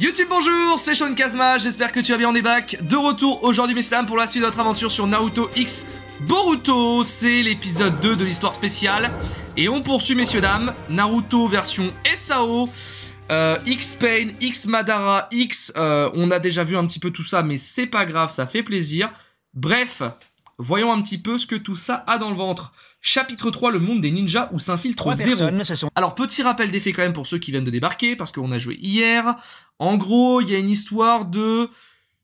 YouTube bonjour, c'est Sean Kazma, j'espère que tu vas bien, on est back. De retour aujourd'hui messieurs dames pour la suite de notre aventure sur Naruto X Boruto. C'est l'épisode 2 de l'histoire spéciale. Et on poursuit messieurs dames, Naruto version SAO. Euh, X Pain, X Madara, X, euh, on a déjà vu un petit peu tout ça, mais c'est pas grave, ça fait plaisir. Bref, voyons un petit peu ce que tout ça a dans le ventre. Chapitre 3, le monde des ninjas où s'infiltre Trois zéro. sont Alors, petit rappel des faits quand même pour ceux qui viennent de débarquer, parce qu'on a joué hier. En gros, il y a une histoire de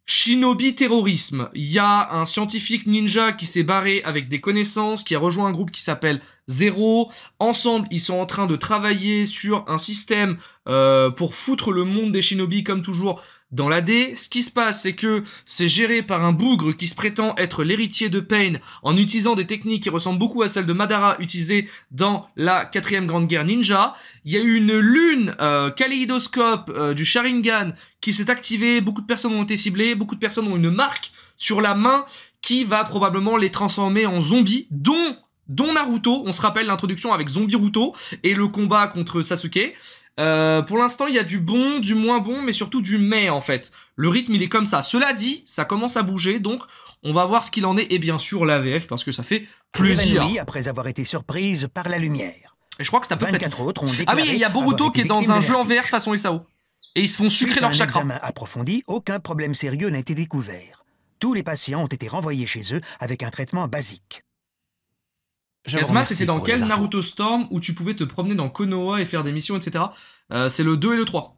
shinobi terrorisme. Il y a un scientifique ninja qui s'est barré avec des connaissances, qui a rejoint un groupe qui s'appelle Zero. Ensemble, ils sont en train de travailler sur un système euh, pour foutre le monde des shinobi comme toujours dans la D. Ce qui se passe, c'est que c'est géré par un bougre qui se prétend être l'héritier de Pain en utilisant des techniques qui ressemblent beaucoup à celles de Madara utilisées dans la quatrième grande guerre ninja. Il y a eu une lune euh, kaléidoscope euh, du Sharingan qui s'est activée, beaucoup de personnes ont été ciblées, beaucoup de personnes ont une marque sur la main qui va probablement les transformer en zombies, dont dont Naruto, on se rappelle l'introduction avec Zombiruto et le combat contre Sasuke. Euh, pour l'instant, il y a du bon, du moins bon, mais surtout du mais en fait. Le rythme, il est comme ça. Cela dit, ça commence à bouger, donc on va voir ce qu'il en est. Et bien sûr, l'AVF, parce que ça fait plaisir. après avoir été surprises par la lumière. Et je crois que c'est à peu près... 24 autres ont Ah oui, il y a Boruto qui est dans un jeu en. VR façon SAO. Et ils se font sucrer leur chakra. examen approfondi, aucun problème sérieux n'a été découvert. Tous les patients ont été renvoyés chez eux avec un traitement basique. Kazma, c'était dans quel. Naruto Storm où tu pouvais te promener dans Konoha et faire des missions, etc. Euh, c'est le 2 et le 3.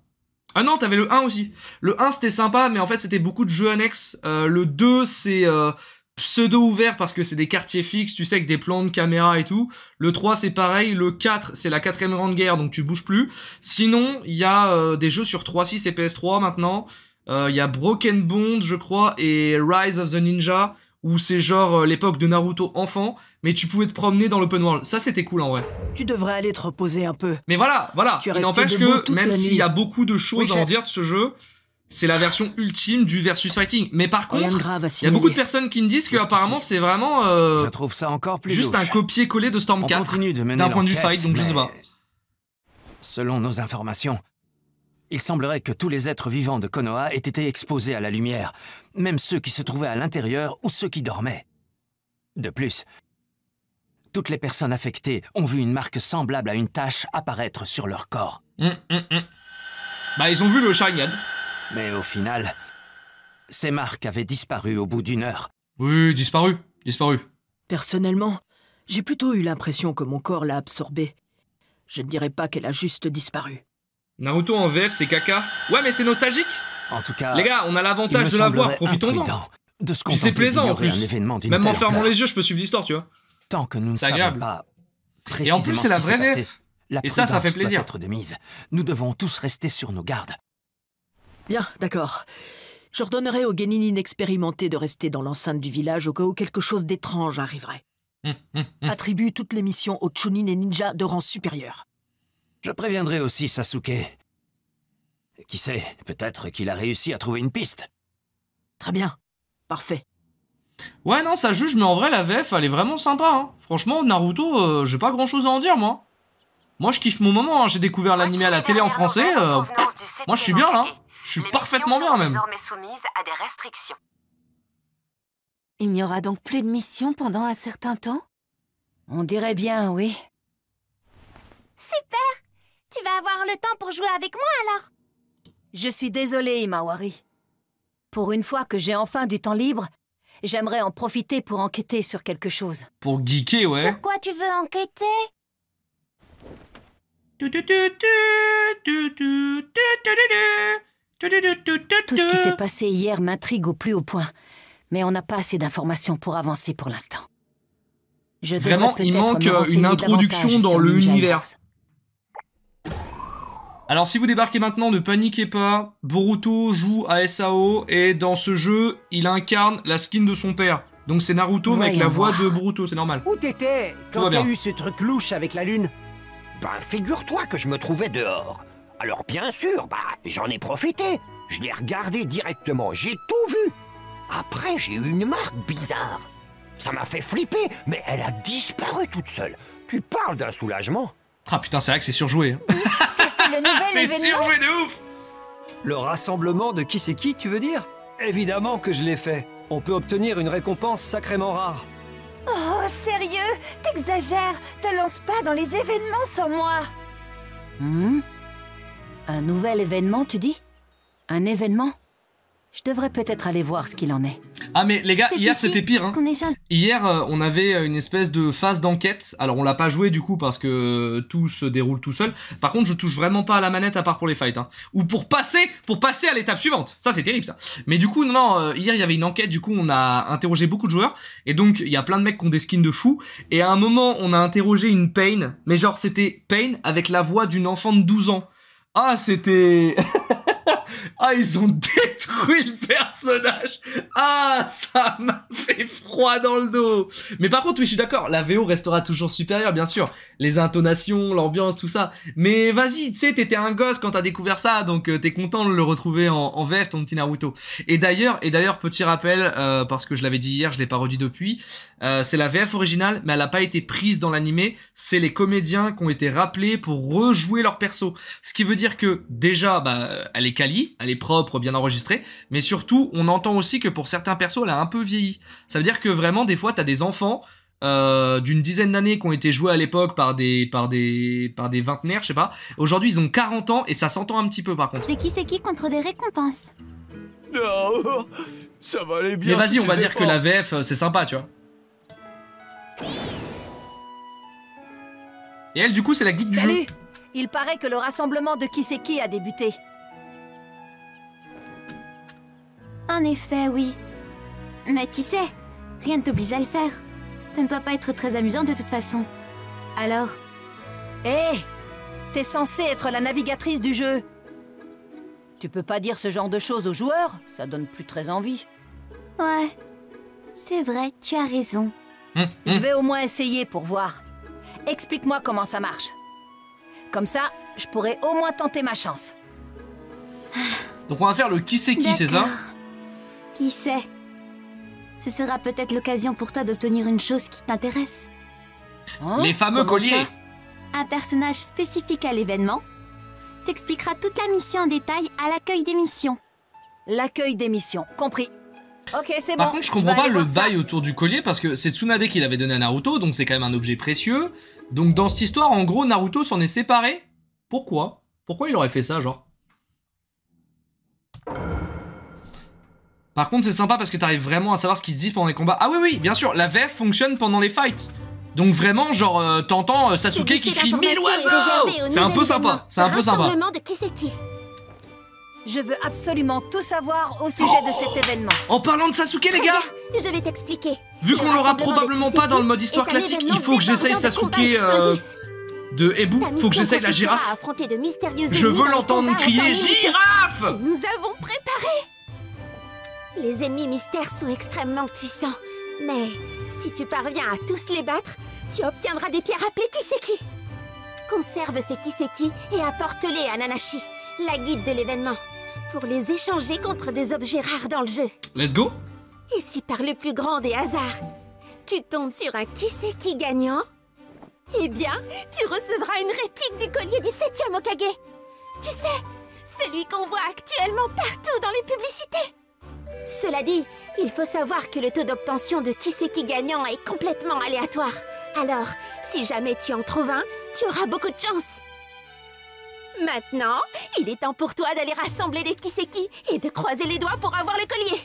Ah non, t'avais le 1 aussi. Le 1 c'était sympa, mais en fait c'était beaucoup de jeux annexes. Euh, le 2 c'est euh, pseudo ouvert parce que c'est des quartiers fixes, tu sais, avec des plans de caméra et tout. Le 3 c'est pareil. Le 4 c'est la quatrième grande guerre, donc tu bouges plus. Sinon, il y a euh, des jeux sur 3.6 et PS3 maintenant. Euh, Il y a Broken Bond, je crois, et Rise of the Ninja, où c'est genre euh, l'époque de Naruto enfant, mais tu pouvais te promener dans l'open world. Ça, c'était cool en vrai. Tu devrais aller te reposer un peu. Mais voilà, voilà. Tu Il n'empêche que même s'il y a beaucoup de choses Oui, à en dire de ce jeu, c'est la version ultime du versus fighting. Mais par contre, il y a beaucoup de personnes qui me disent que apparemment c'est vraiment euh, Je trouve ça encore plus juste un copier-coller de Storm On 4. continue de mener d'un point de vue fight, donc je sais pas. Selon nos informations, il semblerait que tous les êtres vivants de Konoha aient été exposés à la lumière, même ceux qui se trouvaient à l'intérieur ou ceux qui dormaient. De plus, toutes les personnes affectées ont vu une marque semblable à une tache apparaître sur leur corps. Hum, hum, hum. Bah ils ont vu le Sharingan. Mais au final, ces marques avaient disparu au bout d'une heure. Oui, disparu, disparu. Personnellement, j'ai plutôt eu l'impression que mon corps l'a absorbée. Je ne dirais pas qu'elle a juste disparu. Naruto en VF, c'est caca. Ouais, mais c'est nostalgique. En tout cas, Les gars, on a l'avantage de la voir, semblerait profitons-en. de Puis c'est plaisant en plus. un événement d'une Même en fermant les yeux, je peux suivre l'histoire, tu vois. Tant que nous ne savons pas Et en plus, c'est la ce vraie VF. la Et ça, ça fait plaisir. être de mise. Nous devons tous rester sur nos gardes. Bien, d'accord. J'ordonnerai aux Genin inexpérimentés de rester dans l'enceinte du village au cas où quelque chose d'étrange arriverait. Hum, hum, hum. Attribue toutes les missions aux Chunin et ninjas de rang supérieur. Je préviendrai aussi Sasuke. Qui sait, peut-être qu'il a réussi à trouver une piste. Très bien. Parfait. Ouais, non, ça juge, mais en vrai, la VF, elle est vraiment sympa. Hein. Franchement, Naruto, euh, j'ai pas grand chose à en dire, moi. Moi, je kiffe mon moment. hein. J'ai découvert l'animé à la télé en français. euh, moi, je suis bien là. Je suis parfaitement bien, même. désormais soumises à des restrictions. Il n'y aura donc plus de mission pendant un certain temps? On dirait bien, oui. Super Tu vas avoir le temps pour jouer avec moi alors Je suis désolée, Imawari. Pour une fois que j'ai enfin du temps libre, j'aimerais en profiter pour enquêter sur quelque chose. Pour geeker, ouais. Sur quoi tu veux enquêter Tout ce qui s'est passé hier m'intrigue au plus haut point, mais on n'a pas assez d'informations pour avancer pour l'instant. Je devrais Vraiment, il manque, euh, une introduction dans sur le Ninja univers. Heroes. Alors, si vous débarquez maintenant, ne paniquez pas. Boruto joue à SAO et dans ce jeu, il incarne la skin de son père. Donc, c'est Naruto, mais avec la voix de Boruto, c'est normal. Où t'étais quand bien. eu ce truc louche avec la lune? Ben, figure-toi que je me trouvais dehors. Alors, bien sûr, bah, j'en ai profité. Je l'ai regardé directement, j'ai tout vu. Après, j'ai eu une marque bizarre. Ça m'a fait flipper, mais elle a disparu toute seule. Tu parles d'un soulagement Ah putain, c'est vrai que c'est surjoué. Le nouvel c'est événement surjoué de ouf. Le rassemblement de qui c'est qui, tu veux dire? Évidemment que je l'ai fait. On peut obtenir une récompense sacrément rare. Oh, sérieux? T'exagères. Te lance pas dans les événements sans moi. Hmm? Un nouvel événement, tu dis? Un événement? Je devrais peut-être aller voir ce qu'il en est. Ah mais les gars, hier c'était pire. Hein. Hier, euh, on avait euh, une espèce de phase d'enquête. Alors, on l'a pas joué du coup parce que tout se déroule tout seul. Par contre, je touche vraiment pas à la manette à part pour les fights. Hein. Ou pour passer, pour passer à l'étape suivante. Ça, c'est terrible ça. Mais du coup, non, non, euh, hier il y avait une enquête. Du coup, on a interrogé beaucoup de joueurs. Et donc, il y a plein de mecs qui ont des skins de fou. Et à un moment, on a interrogé une Pain. Mais genre, c'était Pain avec la voix d'une enfant de 12 ans. Ah, c'était. Ah, ils ont détruit le personnage. Ah, ça m'a fait froid dans le dos. Mais par contre, oui, je suis d'accord. La VO restera toujours supérieure, bien sûr. Les intonations, l'ambiance, tout ça. Mais vas-y, tu sais, t'étais un gosse quand t'as découvert ça, donc euh, t'es content de le retrouver en, VF, ton petit Naruto. Et d'ailleurs, et d'ailleurs, petit rappel, euh, parce que je l'avais dit hier, je l'ai pas redit depuis. euh, c'est la VF originale, mais elle a pas été prise dans l'animé. C'est les comédiens qui ont été rappelés pour rejouer leur perso. Ce qui veut dire que déjà, bah, elle est quali, elle est propre, bien enregistrée, mais surtout, on entend aussi que pour certains persos, elle a un peu vieilli. Ça veut dire que vraiment, des fois, t'as des enfants euh, d'une dizaine d'années qui ont été joués à l'époque par des, par des, par des vingtenaires, je sais pas. Aujourd'hui, ils ont 40 ans et ça s'entend un petit peu par contre. C'est qui c'est qui contre des récompenses? Non, ça va aller bien. Mais vas-y, on va dire que la VF, c'est sympa, tu vois. Et elle, du coup, c'est la guide du jeu. Salut Il paraît que le rassemblement de Kiseki a débuté. En effet, oui. Mais tu sais, rien ne t'oblige à le faire. Ça ne doit pas être très amusant de toute façon. Alors, Hé T'es censée être la navigatrice du jeu. Tu peux pas dire ce genre de choses aux joueurs, ça donne plus très envie. ouais. C'est vrai, tu as raison. Hum, Je hum. vais au moins essayer pour voir. Explique-moi comment ça marche. Comme ça, je pourrais au moins tenter ma chance. Donc on va faire le qui c'est qui, c'est ça? Qui sait? Ce sera peut-être l'occasion pour toi d'obtenir une chose qui t'intéresse. Hein? Les fameux Comment colliers. Un personnage spécifique à l'événement t'expliquera toute la mission en détail à l'accueil des missions. L'accueil des missions, compris. Ok, c'est bon. Par contre, je comprends pas le bail autour du collier parce que c'est Tsunade qui l'avait donné à Naruto, donc c'est quand même un objet précieux. Donc dans cette histoire, en gros, Naruto s'en est séparé. Pourquoi? Pourquoi il aurait fait ça, genre? Par contre, c'est sympa parce que t'arrives vraiment à savoir ce qui se dit pendant les combats. Ah oui, oui, bien sûr, la VF fonctionne pendant les fights. Donc vraiment, genre, euh, t'entends euh, Sasuke qui crie mille oiseaux C'est un peu sympa, c'est un peu sympa. de qui c'est qui Je veux absolument tout savoir au sujet de cet événement. En parlant de Sasuke, les gars Je vais t'expliquer. Vu qu'on l'aura probablement pas dans le mode histoire classique, il événement faut que j'essaye Sasuke euh, de Ebu, faut que j'essaye la girafe. Je veux l'entendre crier girafe Nous avons préparé Les ennemis mystères sont extrêmement puissants. Mais si tu parviens à tous les battre, tu obtiendras des pierres appelées Kiseki. Conserve ces Kiseki et apporte-les à Nanashi, la guide de l'événement, pour les échanger contre des objets rares dans le jeu. Let's go Et si par le plus grand des hasards, tu tombes sur un Kiseki gagnant, eh bien, tu recevras une réplique du collier du septième Okage. Tu sais, celui qu'on voit actuellement partout dans les publicités. Cela dit, il faut savoir que le taux d'obtention de Kiseki gagnant est complètement aléatoire. Alors, si jamais tu en trouves un, tu auras beaucoup de chance. Maintenant, il est temps pour toi d'aller rassembler les Kiseki et de croiser les doigts pour avoir le collier.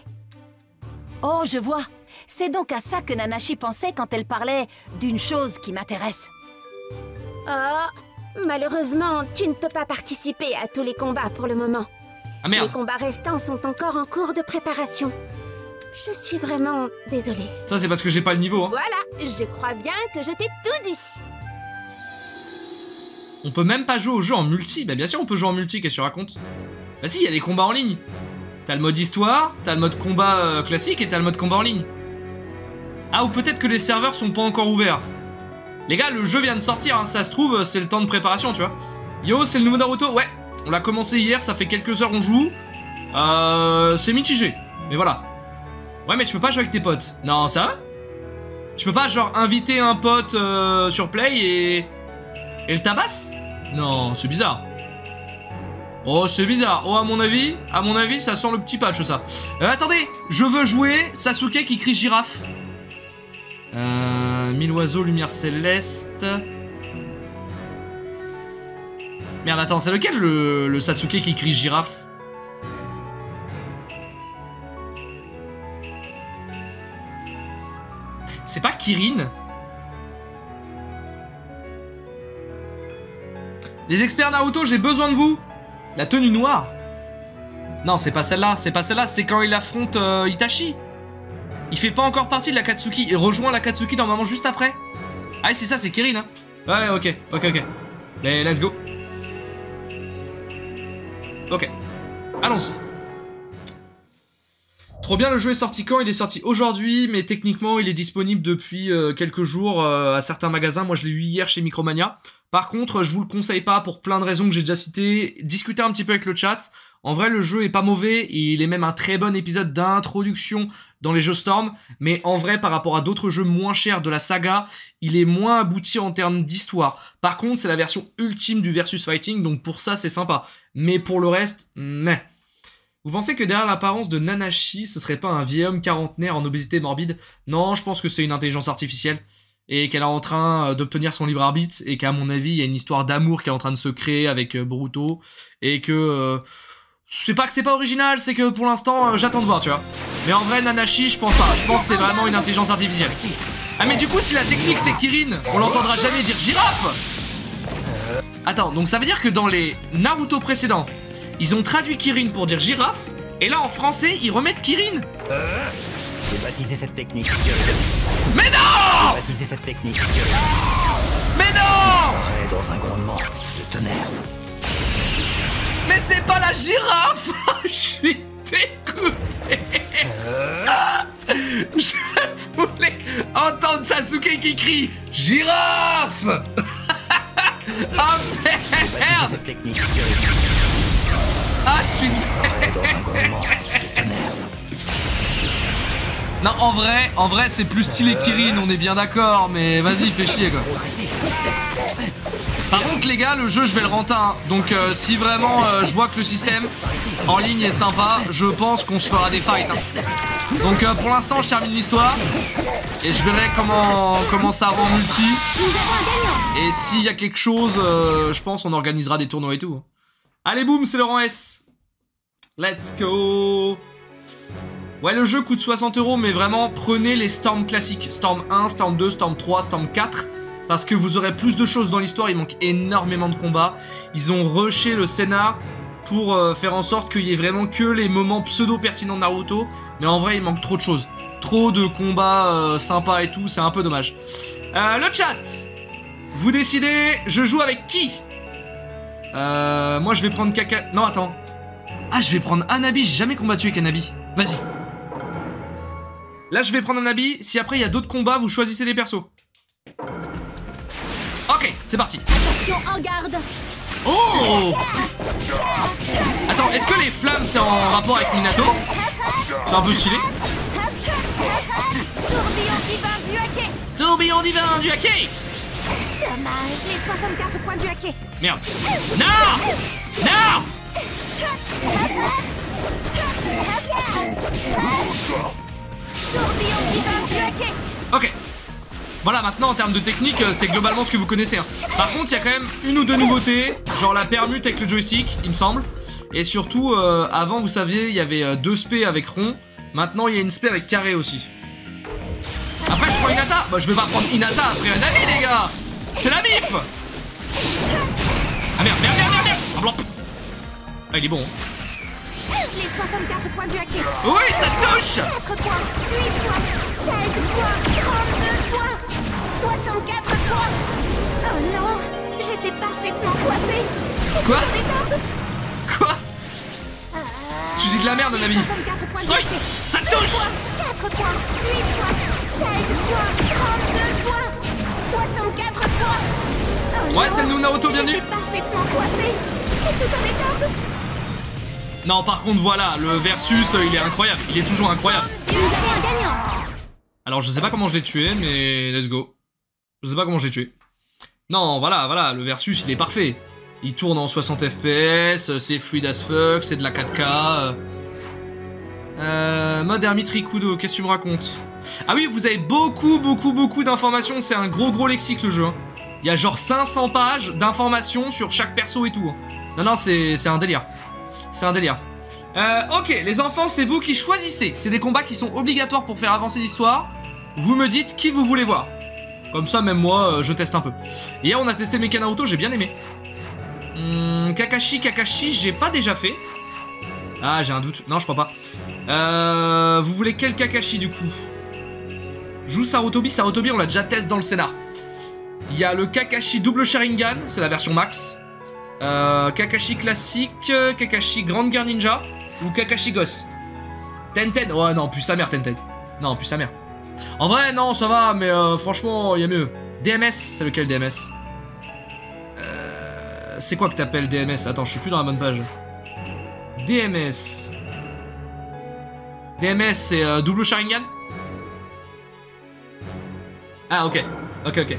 Oh, je vois. C'est donc à ça que Nanashi pensait quand elle parlait d'une chose qui m'intéresse. Oh, malheureusement, tu ne peux pas participer à tous les combats pour le moment. Ah Les merde combats restants sont encore en cours de préparation. Je suis vraiment désolée. Ça c'est parce que j'ai pas le niveau. Hein. Voilà, je crois bien que je t'ai tout dit. On peut même pas jouer au jeu en multi. Bah bien sûr on peut jouer en multi, qu'est-ce que tu racontes? Bah si, il y a des combats en ligne. T'as le mode histoire, t'as le mode combat euh, classique et t'as le mode combat en ligne. Ah ou peut-être que les serveurs sont pas encore ouverts. Les gars, le jeu vient de sortir, hein, ça se trouve, c'est le temps de préparation, tu vois. Yo, c'est le nouveau Naruto, ouais. On l'a commencé hier, ça fait quelques heures on joue. Euh, c'est mitigé, mais voilà. Ouais, mais tu peux pas jouer avec tes potes. Non, ça va Tu peux pas, genre, inviter un pote euh, sur Play et... Et le tabasse Non, c'est bizarre. Oh, c'est bizarre. Oh, à mon avis, à mon avis, ça sent le petit patch, ça. Euh, attendez, je veux jouer Sasuke qui crie girafe. Mille oiseaux, lumière céleste. Merde, attends, c'est lequel le, Sasuke qui crie girafe? C'est pas Kirin? Les experts Naruto, j'ai besoin de vous La tenue noire Non, c'est pas celle-là, c'est pas celle-là, c'est quand il affronte euh, Itachi. Il fait pas encore partie de la Katsuki, il rejoint la Katsuki normalement juste après. Ah, c'est ça, c'est Kirin, hein Ouais, ok, ok, ok. Mais let's go. Ok. Allons-y. Trop bien, le jeu est sorti quand? Il est sorti aujourd'hui, mais techniquement, il est disponible depuis euh, quelques jours euh, à certains magasins. Moi, je l'ai eu hier chez Micromania. Par contre, je vous le conseille pas pour plein de raisons que j'ai déjà citées. Discutez un petit peu avec le chat. En vrai, le jeu est pas mauvais. Il est même un très bon épisode d'introduction dans les jeux Storm. Mais en vrai, par rapport à d'autres jeux moins chers de la saga, il est moins abouti en termes d'histoire. Par contre, c'est la version ultime du versus fighting, donc pour ça, c'est sympa. Mais pour le reste, mais. Vous pensez que derrière l'apparence de Nanashi, ce serait pas un vieil homme quarantenaire en obésité morbide? Non, je pense que c'est une intelligence artificielle et qu'elle est en train euh, d'obtenir son libre arbitre et qu'à mon avis, il y a une histoire d'amour qui est en train de se créer avec euh, Boruto et que euh, c'est pas que c'est pas original, c'est que pour l'instant, euh, j'attends de voir, tu vois. Mais en vrai, Nanashi, je pense pas. Je pense que c'est vraiment une intelligence artificielle. Ah mais du coup, si la technique c'est Kirin, on l'entendra jamais dire girafe Attends, donc ça veut dire que dans les Naruto précédents, ils ont traduit Kirin pour dire girafe, et là en français, ils remettent Kirin J'ai baptisé cette technique. Mais non J'ai baptisé cette technique. Mais non dans un grondement de tonnerre. Mais c'est pas la girafe Je suis dégoûté Je voulais entendre Sasuke qui crie Girafe Ah merde. Ah je suis. Non en vrai, en vrai c'est plus stylé Kirin, on est bien d'accord, mais vas-y fais chier quoi. Par contre les gars, le jeu je vais le renter, hein. donc euh, si vraiment euh, je vois que le système en ligne est sympa, je pense qu'on se fera des fights. hein. Donc euh, pour l'instant je termine l'histoire et je verrai comment, comment ça rend multi. Et s'il y a quelque chose, je pense on organisera des tournois et tout. hein. Allez boum, c'est rang S. Let's go Ouais, le jeu coûte 60 euros, mais vraiment, prenez les Storm classiques. Storm 1, Storm 2, Storm 3, Storm 4. Parce que vous aurez plus de choses dans l'histoire, il manque énormément de combats. Ils ont rushé le scénar pour euh, faire en sorte qu'il y ait vraiment que les moments pseudo-pertinents de Naruto. Mais en vrai, il manque trop de choses. Trop de combats euh, sympas et tout, c'est un peu dommage. Euh, le chat Vous décidez, je joue avec qui? Moi, je vais prendre Kaka... Non, attends. Ah, je vais prendre Anabi, j'ai jamais combattu avec Anabi. Vas-y. Là, je vais prendre un habit. Si après il y a d'autres combats, vous choisissez des persos. Ok, c'est parti. Attention, en garde Oh Attends, est-ce que les flammes c'est en rapport avec Minato C'est un peu stylé. Tourbillon divin du hacké Tourbillon divin du hacké Dommage, les 64 points du hacké Merde. Non Non Tourbillon divin du hacké Ok. Voilà, maintenant en termes de technique, euh, c'est globalement ce que vous connaissez. hein. Par contre, il y a quand même une ou deux nouveautés, genre la permute avec le joystick, il me semble. Et surtout, euh, avant, vous saviez, il y avait euh, deux spé avec rond. Maintenant, il y a une spé avec carré aussi. Après, je prends Inata. Bah, je vais pas prendre Inata après un ami, les gars. C'est la bif. Ah merde, merde, merde, merde, merde. Ah, blanc. Ah, il est bon. hein. Les 64 points du hacké Oui, ça touche. 4 points, 8 points, 16 points, 32 points, 64 points. Oh non, j'étais parfaitement coiffée. Quoi Quoi Tu dis de la merde, un ami. 64 points du Strike hacké. Ça 7 touche. Points, 4 points, 8 points, 16 points, 32 points, 64 points. Oh Ouais, c'est le nous, Naruto, bienvenue. J'étais parfaitement coiffée. C'est tout en désordre Non, par contre, voilà, le versus, euh, il est incroyable. Il est toujours incroyable. Alors, je sais pas comment je l'ai tué, mais let's go. Je sais pas comment je l'ai tué. Non, voilà, voilà, le versus, il est parfait. Il tourne en 60 FPS, euh, c'est fluide as fuck, c'est de la 4K. euh. Euh, mode Hermite Rikudo, qu'est-ce que tu me racontes? Ah oui, vous avez beaucoup, beaucoup, beaucoup d'informations. C'est un gros, gros lexique le jeu. hein. Il y a genre 500 pages d'informations sur chaque perso et tout. hein. Non, non, c'est c'est un délire. C'est un délire. Euh, ok, les enfants, c'est vous qui choisissez. C'est des combats qui sont obligatoires pour faire avancer l'histoire. Vous me dites qui vous voulez voir. Comme ça, même moi, euh, je teste un peu. Hier, on a testé Mekana Auto, j'ai bien aimé. Hmm, Kakashi, Kakashi, j'ai pas déjà fait. Ah, j'ai un doute. Non, je crois pas. Euh, vous voulez quel Kakashi du coup? Joue Sarutobi. Sarutobi, on l'a déjà testé dans le scénar. Il y a le Kakashi double Sharingan, c'est la version max. Euh, Kakashi classique, euh, Kakashi Grande Guerre Ninja ou Kakashi Goss. Tenten, oh non, plus sa mère Tenten. Non, plus sa mère. En vrai, non, ça va, mais euh, franchement, il y a mieux. DMS, c'est lequel DMS C'est quoi que t'appelles DMS Attends, je suis plus dans la bonne page. DMS. DMS, c'est double Sharingan? Ah, ok. Ok, ok.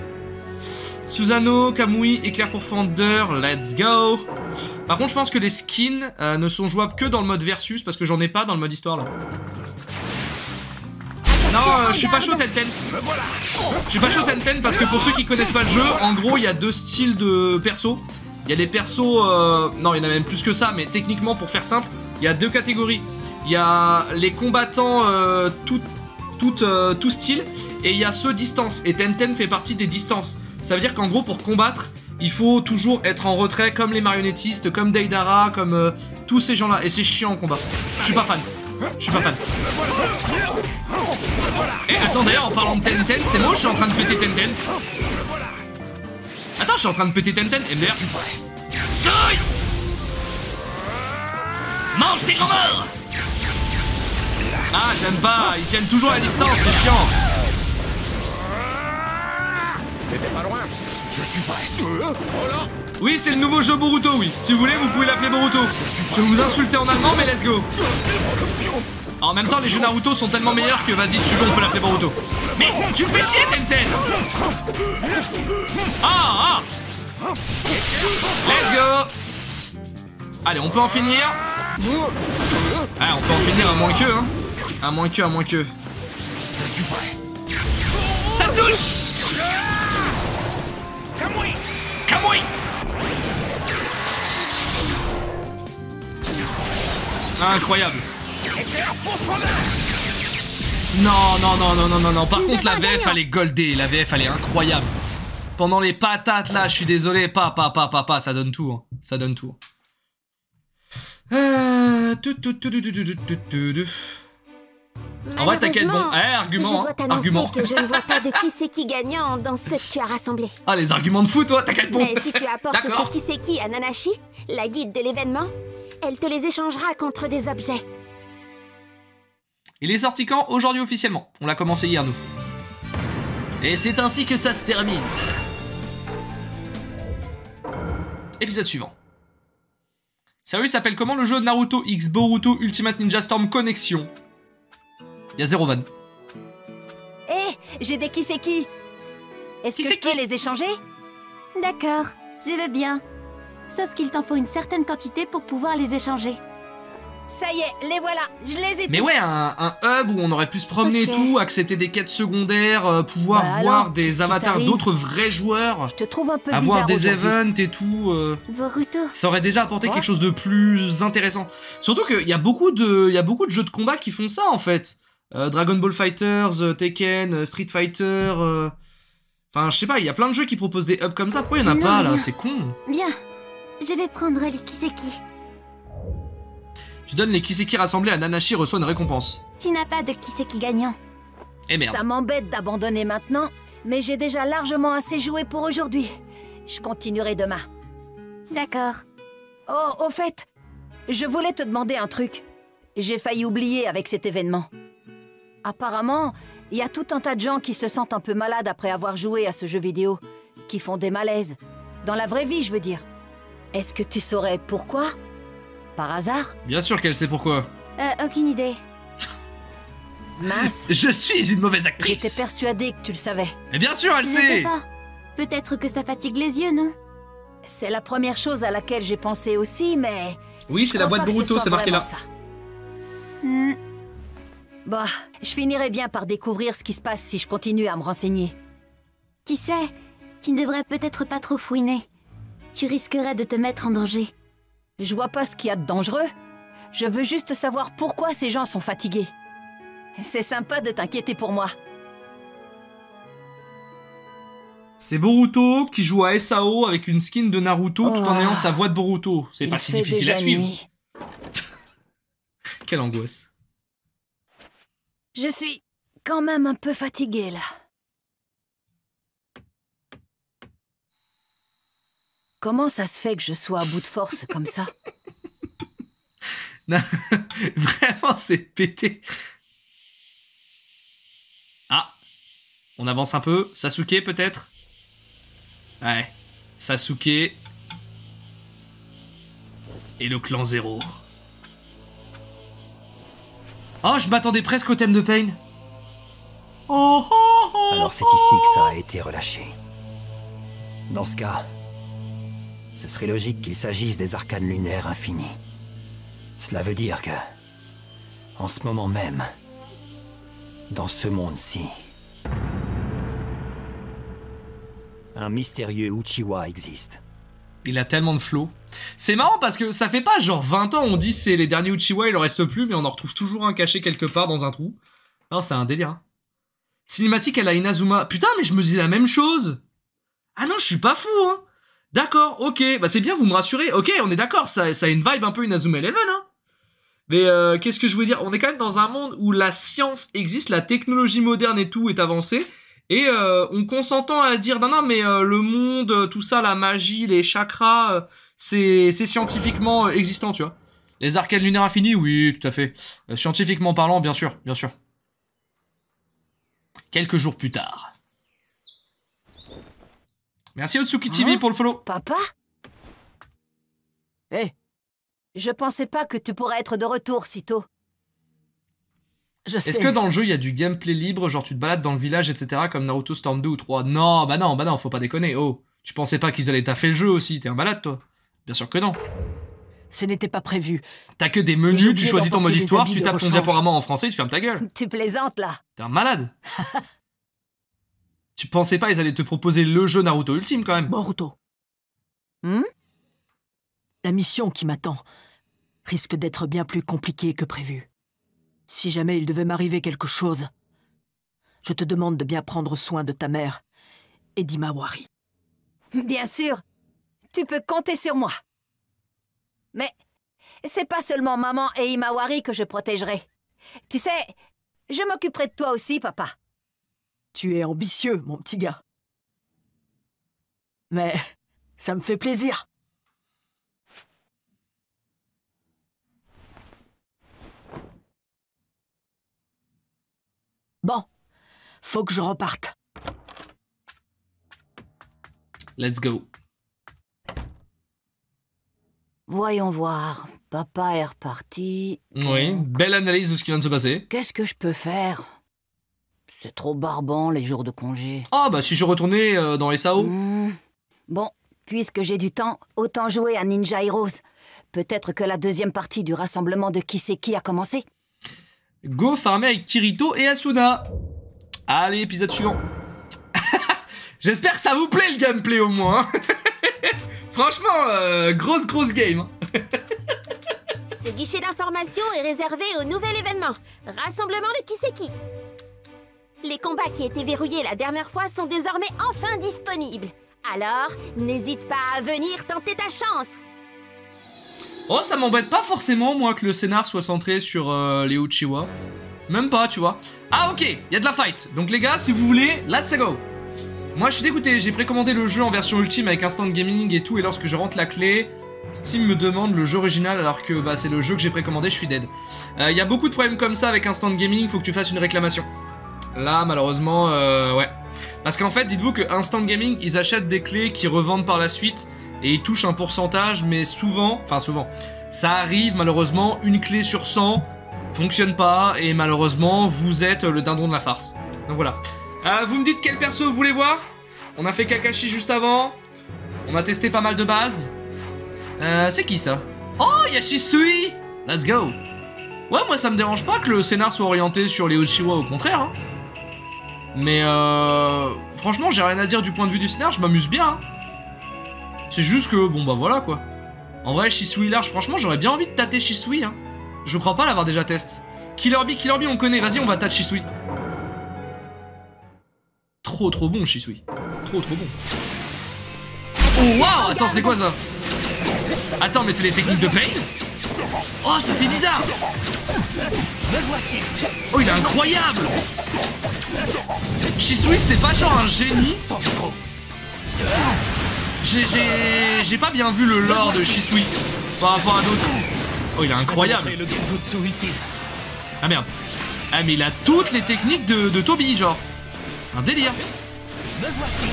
Susano, Kamui, Éclair Profondeur, let's go Par contre, je pense que les skins euh, ne sont jouables que dans le mode versus, parce que j'en ai pas dans le mode histoire, là. Non, euh, je suis pas chaud Tenten. Je suis pas chaud Tenten parce que pour ceux qui connaissent pas le jeu, en gros, il y a deux styles de persos. Il y a des persos... euh, Non, il y en a même plus que ça, mais techniquement, pour faire simple, il y a deux catégories. Il y a les combattants euh, tout, tout, tout style, et il y a ceux distance. Et Tenten fait partie des distances. Ça veut dire qu'en gros, pour combattre, il faut toujours être en retrait, comme les marionnettistes, comme Deidara, comme euh, tous ces gens-là. Et c'est chiant en combat. Je suis pas fan. Je suis pas fan. Et attends, d'ailleurs, en parlant de Tenten, c'est moi, je suis en train de péter Tenten. Attends, je suis en train de péter Tenten, MDR. Stoy Mange tes grands Ah, j'aime pas, ils tiennent toujours à distance, c'est chiant. C'était pas loin. Je suis prêt. Oh là Oui, c'est le nouveau jeu Boruto, oui. Si vous voulez, vous pouvez l'appeler Boruto. Je vais vous insulter en allemand, mais let's go. En même temps, les jeux Naruto sont tellement meilleurs que vas-y, si tu veux, on peut l'appeler Boruto. Mais tu me fais chier, Tenten Ah, ah Let's go Allez, on peut en finir. Ah, on peut en finir à moins que, hein. À moins que, à moins que. Ça touche Incroyable. Non, non, non, non, non, non, non. Par contre, la VF, elle est goldée. La VF, elle est incroyable. Pendant les patates, là, je suis désolé. Pas, pas, pas, pas, pas. Ça donne tout. Hein. Ça donne tout. En vrai, t'inquiète, bon. Eh, argument, je dois hein. argument. que je ne vois pas de qui c'est qui gagnant dans ce que tu as rassemblé. Ah, les arguments de fou, toi, t'inquiète, bon. Mais si tu apportes ce qui c'est qui à Nanashi, la guide de l'événement, elle te les échangera contre des objets. Il est sorti quand? Aujourd'hui officiellement. On l'a commencé hier, nous. Et c'est ainsi que ça se termine. Épisode suivant. Sérieux, il s'appelle comment le jeu Naruto X Boruto Ultimate Ninja Storm Connexion? Il y a zéro van. Hé, j'ai des Kiseki Est-ce que je peux les échanger? D'accord, je veux bien. Sauf qu'il t'en faut une certaine quantité pour pouvoir les échanger. Ça y est, les voilà, je les ai Mais tous. ouais, un, un hub où on aurait pu se promener et tout, accepter des quêtes secondaires, euh, pouvoir Bah voir alors, des avatars d'autres vrais joueurs, Je te trouve un peu avoir des events et tout. euh, Boruto, ça aurait déjà apporté Quoi quelque chose de plus intéressant. Surtout qu'il y a beaucoup de, il y a beaucoup de jeux de combat qui font ça en fait. Euh, Dragon Ball Fighters, euh, Tekken, euh, Street Fighter. euh, Enfin, je sais pas, il y a plein de jeux qui proposent des hubs comme ça. Pourquoi il y en a Non, pas là. C'est con. bien. Je vais prendre les Kiseki. Tu donnes les Kiseki rassemblés à Nanashi reçoit une récompense. Tu n'as pas de Kiseki gagnant. Eh merde. Ça m'embête d'abandonner maintenant, mais j'ai déjà largement assez joué pour aujourd'hui. Je continuerai demain. D'accord. Oh, au fait, je voulais te demander un truc. J'ai failli oublier avec cet événement. Apparemment, il y a tout un tas de gens qui se sentent un peu malades après avoir joué à ce jeu vidéo, qui font des malaises. Dans la vraie vie, je veux dire. Est-ce que tu saurais pourquoi? Par hasard? Bien sûr qu'elle sait pourquoi. Euh, aucune idée. Mince, Je suis une mauvaise j'étais actrice. persuadée que tu le savais. Mais bien sûr, elle Je sais sait. pas. Peut-être que ça fatigue les yeux, non? C'est la première chose à laquelle j'ai pensé aussi, mais... Oui, c'est la boîte ce Boruto, c'est marqué là. vraiment ça. Hmm. Bah, je finirai bien par découvrir ce qui se passe si je continue à me renseigner. Tu sais, tu ne devrais peut-être pas trop fouiner. Tu risquerais de te mettre en danger. Je vois pas ce qu'il y a de dangereux. Je veux juste savoir pourquoi ces gens sont fatigués. C'est sympa de t'inquiéter pour moi. C'est Boruto qui joue à SAO avec une skin de Naruto tout en Oh. ayant sa voix de Boruto. C'est pas si difficile à suivre. Quelle angoisse. Je suis quand même un peu fatiguée là. Comment ça se fait que je sois à bout de force comme ça? Vraiment, c'est pété. Ah, on avance un peu. Sasuke peut-être? Ouais, Sasuke. Et le clan zéro. Oh, je m'attendais presque au thème de Pain. Oh, oh, oh, Alors c'est ici que ça a été relâché. Dans ce cas, ce serait logique qu'il s'agisse des arcanes lunaires infinis. Cela veut dire que, en ce moment même, dans ce monde-ci, un mystérieux Uchiwa existe. Il a tellement de flow. C'est marrant parce que ça fait pas genre 20 ans on dit c'est les derniers Uchiwa, il en reste plus, mais on en retrouve toujours un caché quelque part dans un trou. Non, c'est un délire. hein. Cinématique, elle a Inazuma. Putain, mais je me dis la même chose. Ah non, je suis pas fou, hein. D'accord, ok, bah c'est bien, vous me rassurez. Ok, on est d'accord, ça, ça a une vibe un peu Inazuma Eleven, hein. Mais euh, qu'est-ce que je veux dire? On est quand même dans un monde où la science existe, la technologie moderne et tout est avancée. Et euh, on consentant à dire non non mais euh, le monde, tout ça, la magie, les chakras, c'est scientifiquement existant, tu vois. Les arcanes lunaires infinis, oui, tout à fait. Scientifiquement parlant, bien sûr, bien sûr. Quelques jours plus tard. Merci Otsuki TV Hein pour le follow. Papa? Hé, Je pensais pas que tu pourrais être de retour si tôt. je sais. Est-ce que dans le jeu il y a du gameplay libre, genre tu te balades dans le village, etc., comme Naruto Storm 2 ou 3 Non, bah non, bah non, faut pas déconner. Oh, tu pensais pas qu'ils allaient taffer le jeu aussi? T'es un malade toi Bien sûr que non. Ce n'était pas prévu. T'as que des menus, tu choisis ton mode histoire, tu tapes ton diaporama en français, tu fermes ta gueule. Tu plaisantes là. T'es un malade. tu pensais pas ils allaient te proposer le jeu Naruto ultime quand même Boruto. Hmm? La mission qui m'attend risque d'être bien plus compliquée que prévu. Si jamais il devait m'arriver quelque chose, je te demande de bien prendre soin de ta mère et d'Imawari. Bien sûr. Tu peux compter sur moi. Mais c'est pas seulement maman et Imawari que je protégerai. Tu sais, je m'occuperai de toi aussi, papa. Tu es ambitieux, mon petit gars. Mais ça me fait plaisir. Bon, faut que je reparte. Let's go. Voyons voir. Papa est reparti. Oui, belle analyse de ce qui vient de se passer. Qu'est-ce que je peux faire? C'est trop barbant les jours de congé. Ah bah si je retournais euh, dans SAO. Hmm. Bon, puisque j'ai du temps, autant jouer à Ninja Heroes. Peut-être que la deuxième partie du rassemblement de Kiseki a commencé. Go farmer avec Kirito et Asuna. Allez, épisode suivant. J'espère que ça vous plaît le gameplay au moins. hein. Franchement, euh, grosse grosse game. hein. Ce guichet d'information est réservé au nouvel événement, Rassemblement de Kiseki. Les combats qui étaient verrouillés la dernière fois sont désormais enfin disponibles. Alors, n'hésite pas à venir tenter ta chance. Oh, ça m'embête pas forcément, moi, que le scénar soit centré sur euh, les Uchiwa. Même pas, tu vois. Ah, ok, il y a de la fight. Donc, les gars, si vous voulez, let's go. Moi, je suis dégoûté. J'ai précommandé le jeu en version ultime avec Instant Gaming et tout. Et lorsque je rentre la clé, Steam me demande le jeu original alors que bah, c'est le jeu que j'ai précommandé. Je suis dead. Euh, Il y a beaucoup de problèmes comme ça avec Instant Gaming. Faut que tu fasses une réclamation. Là, malheureusement, euh, ouais. Parce qu'en fait, dites-vous que Instant Gaming, ils achètent des clés qu'ils revendent par la suite et ils touchent un pourcentage, mais souvent, enfin souvent, ça arrive malheureusement, une clé sur 100 fonctionne pas et malheureusement, vous êtes le dindon de la farce. Donc voilà. Euh, vous me dites quel perso vous voulez voir? On a fait Kakashi juste avant. On a testé pas mal de bases. Euh, c'est qui ça? Oh, y'a Shisui Let's go Ouais, moi ça me dérange pas que le scénar soit orienté sur les Uchiwa, au contraire. hein. Mais euh, franchement, j'ai rien à dire du point de vue du scénar, je m'amuse bien. hein. C'est juste que, bon bah voilà quoi. En vrai, Shisui large, franchement, j'aurais bien envie de tâter Shisui. Hein. Je crois pas l'avoir déjà testé. Killer Bee, Killer Bee, on connaît, vas-y, on va tâter Shisui. Trop trop bon, Shisui. Trop trop bon. Oh waouh, attends, c'est quoi ça? Attends, mais c'est les techniques de Pain? Oh, ça fait bizarre. Oh, il est incroyable. Shisui, c'était pas genre un génie. J'ai j'ai- j'ai pas bien vu le lore de Shisui par rapport à d'autres. Oh, il est incroyable. Ah merde. Ah, mais il a toutes les techniques de, de Toby, genre. Un délire. Me voici.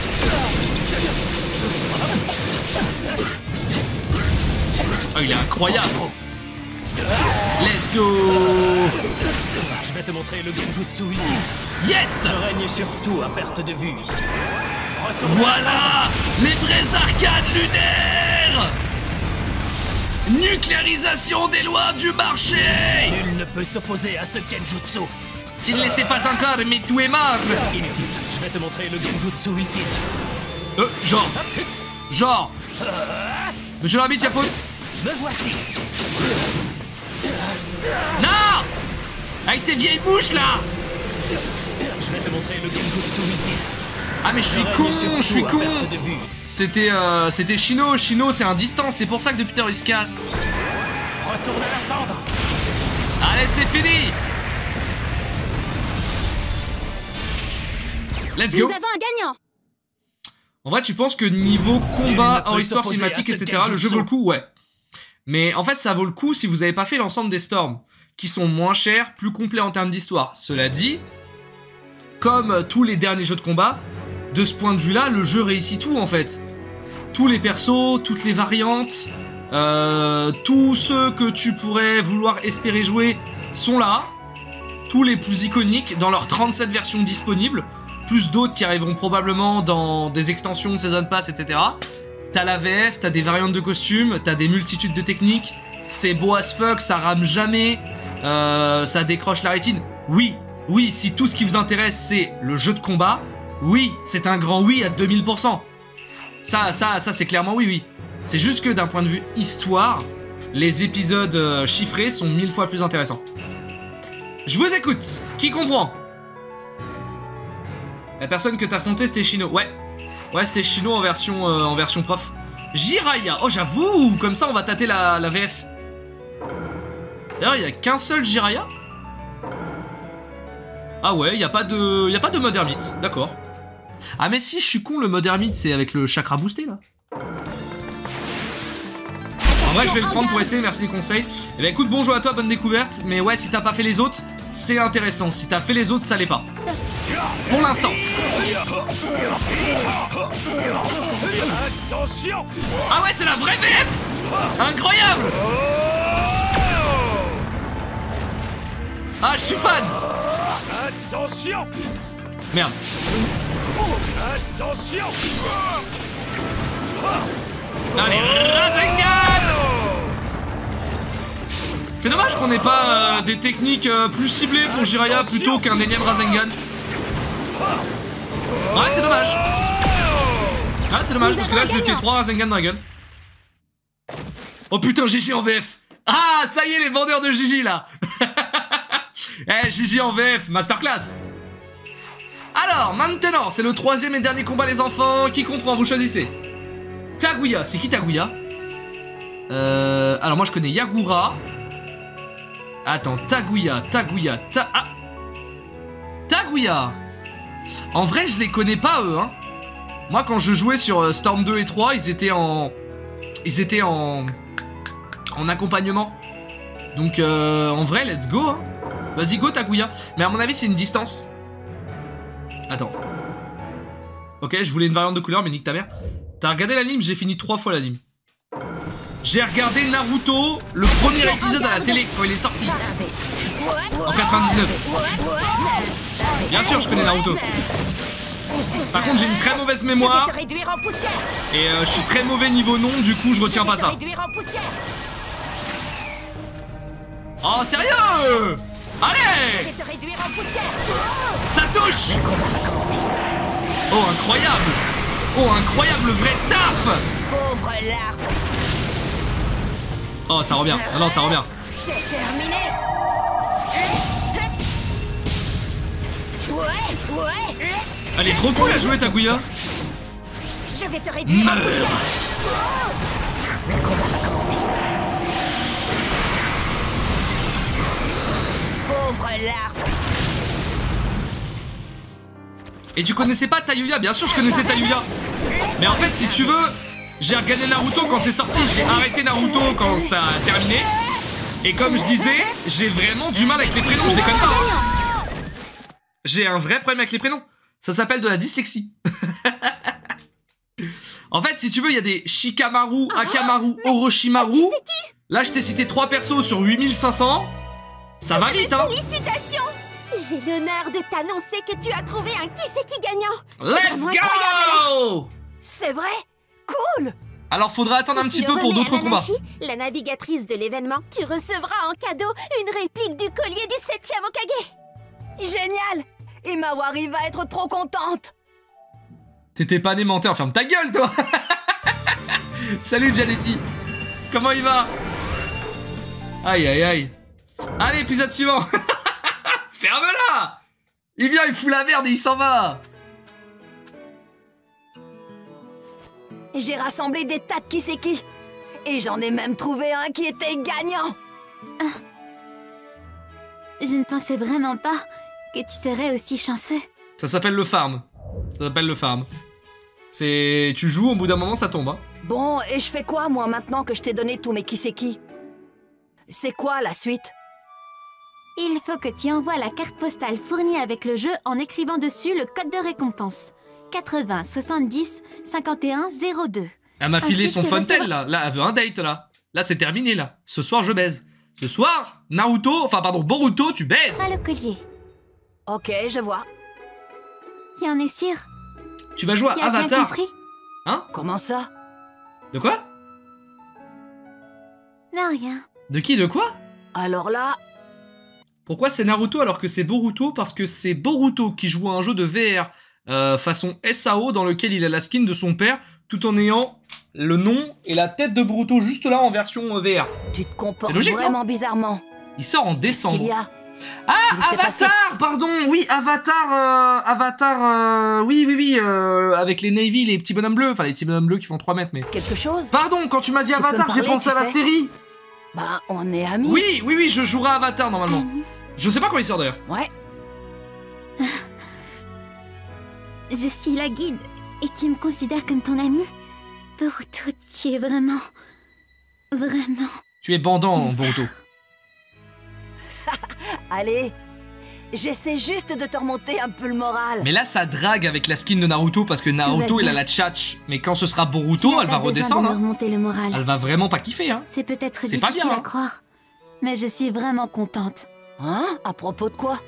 Oh, il est incroyable Let's go Je vais te montrer le genjutsu. Yes Je règne sur tout à perte de vue ici. Retourne Voilà Les vrais arcades lunaires Nucléarisation des lois du marché Nul ne peut s'opposer à ce genjutsu. Tu ne le sais pas encore, mais tu es mort Inutile. Je vais te montrer le genjutsu ultime. Euh, genre Genre Monsieur l'arbitre, faute Me voici. Non Avec tes vieilles bouches, là Je vais te montrer le. Ah mais je suis con, je suis con. C'était euh, c'était Chino, Chino c'est un distance, c'est pour ça que depuis tard il se casse. Retourne à la cendre. Allez c'est fini Let's Nous go avons un gagnant En vrai tu penses que niveau combat, hors histoire, cinématique, ce etc. Le jeu vaut le coup, ouais. Mais en fait ça vaut le coup si vous avez pas fait l'ensemble des Storms, qui sont moins chers, plus complets en termes d'histoire. Cela dit, comme tous les derniers jeux de combat, de ce point de vue-là, le jeu réussit tout en fait. Tous les persos, toutes les variantes, euh, tous ceux que tu pourrais vouloir espérer jouer sont là. Tous les plus iconiques dans leurs 37 versions disponibles, plus d'autres qui arriveront probablement dans des extensions, Season Pass, etc. T'as la VF, t'as des variantes de costumes, t'as des multitudes de techniques, c'est beau as fuck, ça rame jamais, euh, ça décroche la rétine. Oui, oui, si tout ce qui vous intéresse c'est le jeu de combat, oui, c'est un grand oui à 2000%. Ça, ça, ça c'est clairement oui, oui. C'est juste que d'un point de vue histoire, les épisodes euh, chiffrés sont mille fois plus intéressants. Je vous écoute. Qui comprend? La personne que t'as affrontée c'était Shino. Ouais. Ouais, c'était Shino en version, euh, en version prof. Jiraya. Oh, j'avoue. Comme ça, on va tâter la, la VF. D'ailleurs, il y a qu'un seul Jiraya Ah ouais, il y a pas de, y de. D'accord. Ah mais si, je suis con, le mode ermite, c'est avec le chakra boosté là. En vrai, je vais le prendre pour essayer, merci des conseils. Eh ben écoute, bonjour à toi, bonne découverte. Mais ouais, si t'as pas fait les autres, c'est intéressant. Si t'as fait les autres, ça l'est pas. Pour l'instant. Attention Ah ouais, c'est la vraie VF Incroyable Ah, je suis fan Attention Merde. Attention Allez, Rasengan C'est dommage qu'on n'ait pas euh, des techniques euh, plus ciblées pour Jiraya plutôt qu'un énième Rasengan. Ouais, c'est dommage. Ah, c'est dommage, parce que là, je lui ai fait 3 Rasengan dans la gueule. Oh putain, Gigi en VF Ah, ça y est, les vendeurs de Gigi, là Eh, Gigi en VF, masterclass Alors, maintenant, c'est le troisième et dernier combat, les enfants. Qui comprend? Vous choisissez. Taguya, c'est qui Taguya Euh... Alors, moi, je connais Yagura. Attends, Taguya, Taguya, Ta... Ah Taguya En vrai, je les connais pas, eux, hein. Moi, quand je jouais sur euh, Storm 2 et 3, ils étaient en... Ils étaient en... En accompagnement. Donc, euh, en vrai, let's go, hein. Vas-y, go, Taguya. Mais à mon avis, c'est une distance. Attends. Ok, je voulais une variante de couleur, mais nique ta mère. T'as regardé l'anime J'ai fini trois fois l'anime. J'ai regardé Naruto, le premier épisode à la télé quand il est sorti. En 99. Bien sûr, je connais Naruto. Par contre, j'ai une très mauvaise mémoire. et euh, je suis très mauvais niveau nom, du coup, je retiens pas ça. Oh, sérieux? Allez! Ça touche! Oh, incroyable Oh, incroyable, vrai taf Pauvre larve Oh, ça revient. Ah non, ça revient. C'est terminé Ouais, ouais Elle est trop cool à jouer, ta Gouya. Je vais te réduire Meurs. Le combat va commencer? Pauvre larve Et tu connaissais pas Tayuya Bien sûr, je connaissais Tayuya. Mais en fait, si tu veux, j'ai regardé Naruto quand c'est sorti. J'ai arrêté Naruto quand ça a terminé. Et comme je disais, j'ai vraiment du mal avec les prénoms, je déconne pas. hein. J'ai un vrai problème avec les prénoms. Ça s'appelle de la dyslexie. en fait, si tu veux, il y a des Shikamaru, Akamaru, Orochimaru. Là, je t'ai cité trois persos sur 8500. Ça va vite, hein Félicitations J'ai l'honneur de t'annoncer que tu as trouvé un qui c'est qui gagnant. Let's go! C'est vrai? Cool! Alors, faudra attendre Si un petit peu pour d'autres combats. La navigatrice de l'événement, tu recevras en cadeau une réplique du collier du 7ème Okage Génial! Imawari va être trop contente. T'étais pas né menteur, ferme ta gueule toi! Salut Janetti Comment il va? Aïe aïe aïe. Allez, épisode suivant Ferme-la Il vient, il fout la merde et il s'en va J'ai rassemblé des tas de Kiseki Et j'en ai même trouvé un qui était gagnant Je ne pensais vraiment pas que tu serais aussi chanceux. Ça s'appelle le farm. Ça s'appelle le farm. C'est... Tu joues, au bout d'un moment, ça tombe. Hein. Bon, et je fais quoi, moi, maintenant que je t'ai donné tous mes Kiseki C'est quoi la suite? Il faut que tu envoies la carte postale fournie avec le jeu en écrivant dessus le code de récompense. 80 70 51 02. Elle m'a filé son fontel, là. Là, elle veut un date, là. Là, c'est terminé, là. Ce soir, je baise. Ce soir, Naruto, enfin, pardon, Boruto, tu baises Pas le collier. Ok, je vois. Tu en es sûr? Tu vas jouer à bien Avatar. compris? Hein? Comment ça? De quoi? Non, rien. De qui, de quoi? Alors là, Pourquoi c'est Naruto alors que c'est Boruto? Parce que c'est Boruto qui joue à un jeu de VR euh, façon SAO dans lequel il a la skin de son père tout en ayant le nom et la tête de Boruto juste là en version euh, VR. tu te comportes logique, vraiment bizarrement. Il sort en décembre. y a? Ah, Il Avatar Pardon, oui, Avatar, euh, Avatar, euh, oui, oui, oui, euh, avec les Navy, les petits bonhommes bleus, enfin les petits bonhommes bleus qui font 3 mètres, mais... quelque chose? Pardon, quand tu m'as dit Tu Avatar, j'ai pensé à la sais? série Bah, on est amis. Oui, oui, oui, je jouerai Avatar normalement. Je sais pas quand il sort d'ailleurs. Ouais. Je suis la guide et tu me considères comme ton ami? Boruto, tu es vraiment. Vraiment. Tu es bandant, Boruto. Allez, j'essaie juste de te remonter un peu le moral. Mais là, ça drague avec la skin de Naruto parce que Naruto, il a la tchatch. Mais quand ce sera Boruto, elle va redescendre. hein. remonter le moral. Elle va vraiment pas kiffer, hein. C'est peut-être C'est pas difficile bien, hein. à croire, mais je suis vraiment contente. Hein? À propos de quoi?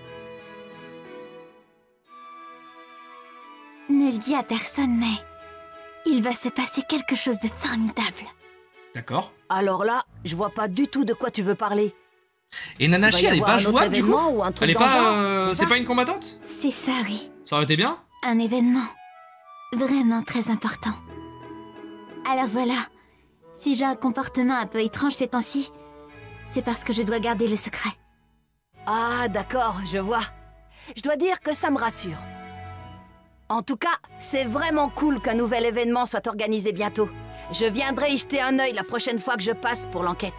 Ne le dis à personne, mais il va se passer quelque chose de formidable. D'accord. Alors là, je vois pas du tout de quoi tu veux parler. Et Nanashi, elle est pas jouable du coup événement ou un truc Elle est le pas. euh, c'est pas une combattante? C'est ça, oui. Ça aurait été bien? Un événement. Vraiment très important. Alors voilà. Si j'ai un comportement un peu étrange ces temps-ci, c'est parce que je dois garder le secret. Ah, d'accord, je vois. Je dois dire que ça me rassure. En tout cas, c'est vraiment cool qu'un nouvel événement soit organisé bientôt. Je viendrai y jeter un œil la prochaine fois que je passe pour l'enquête.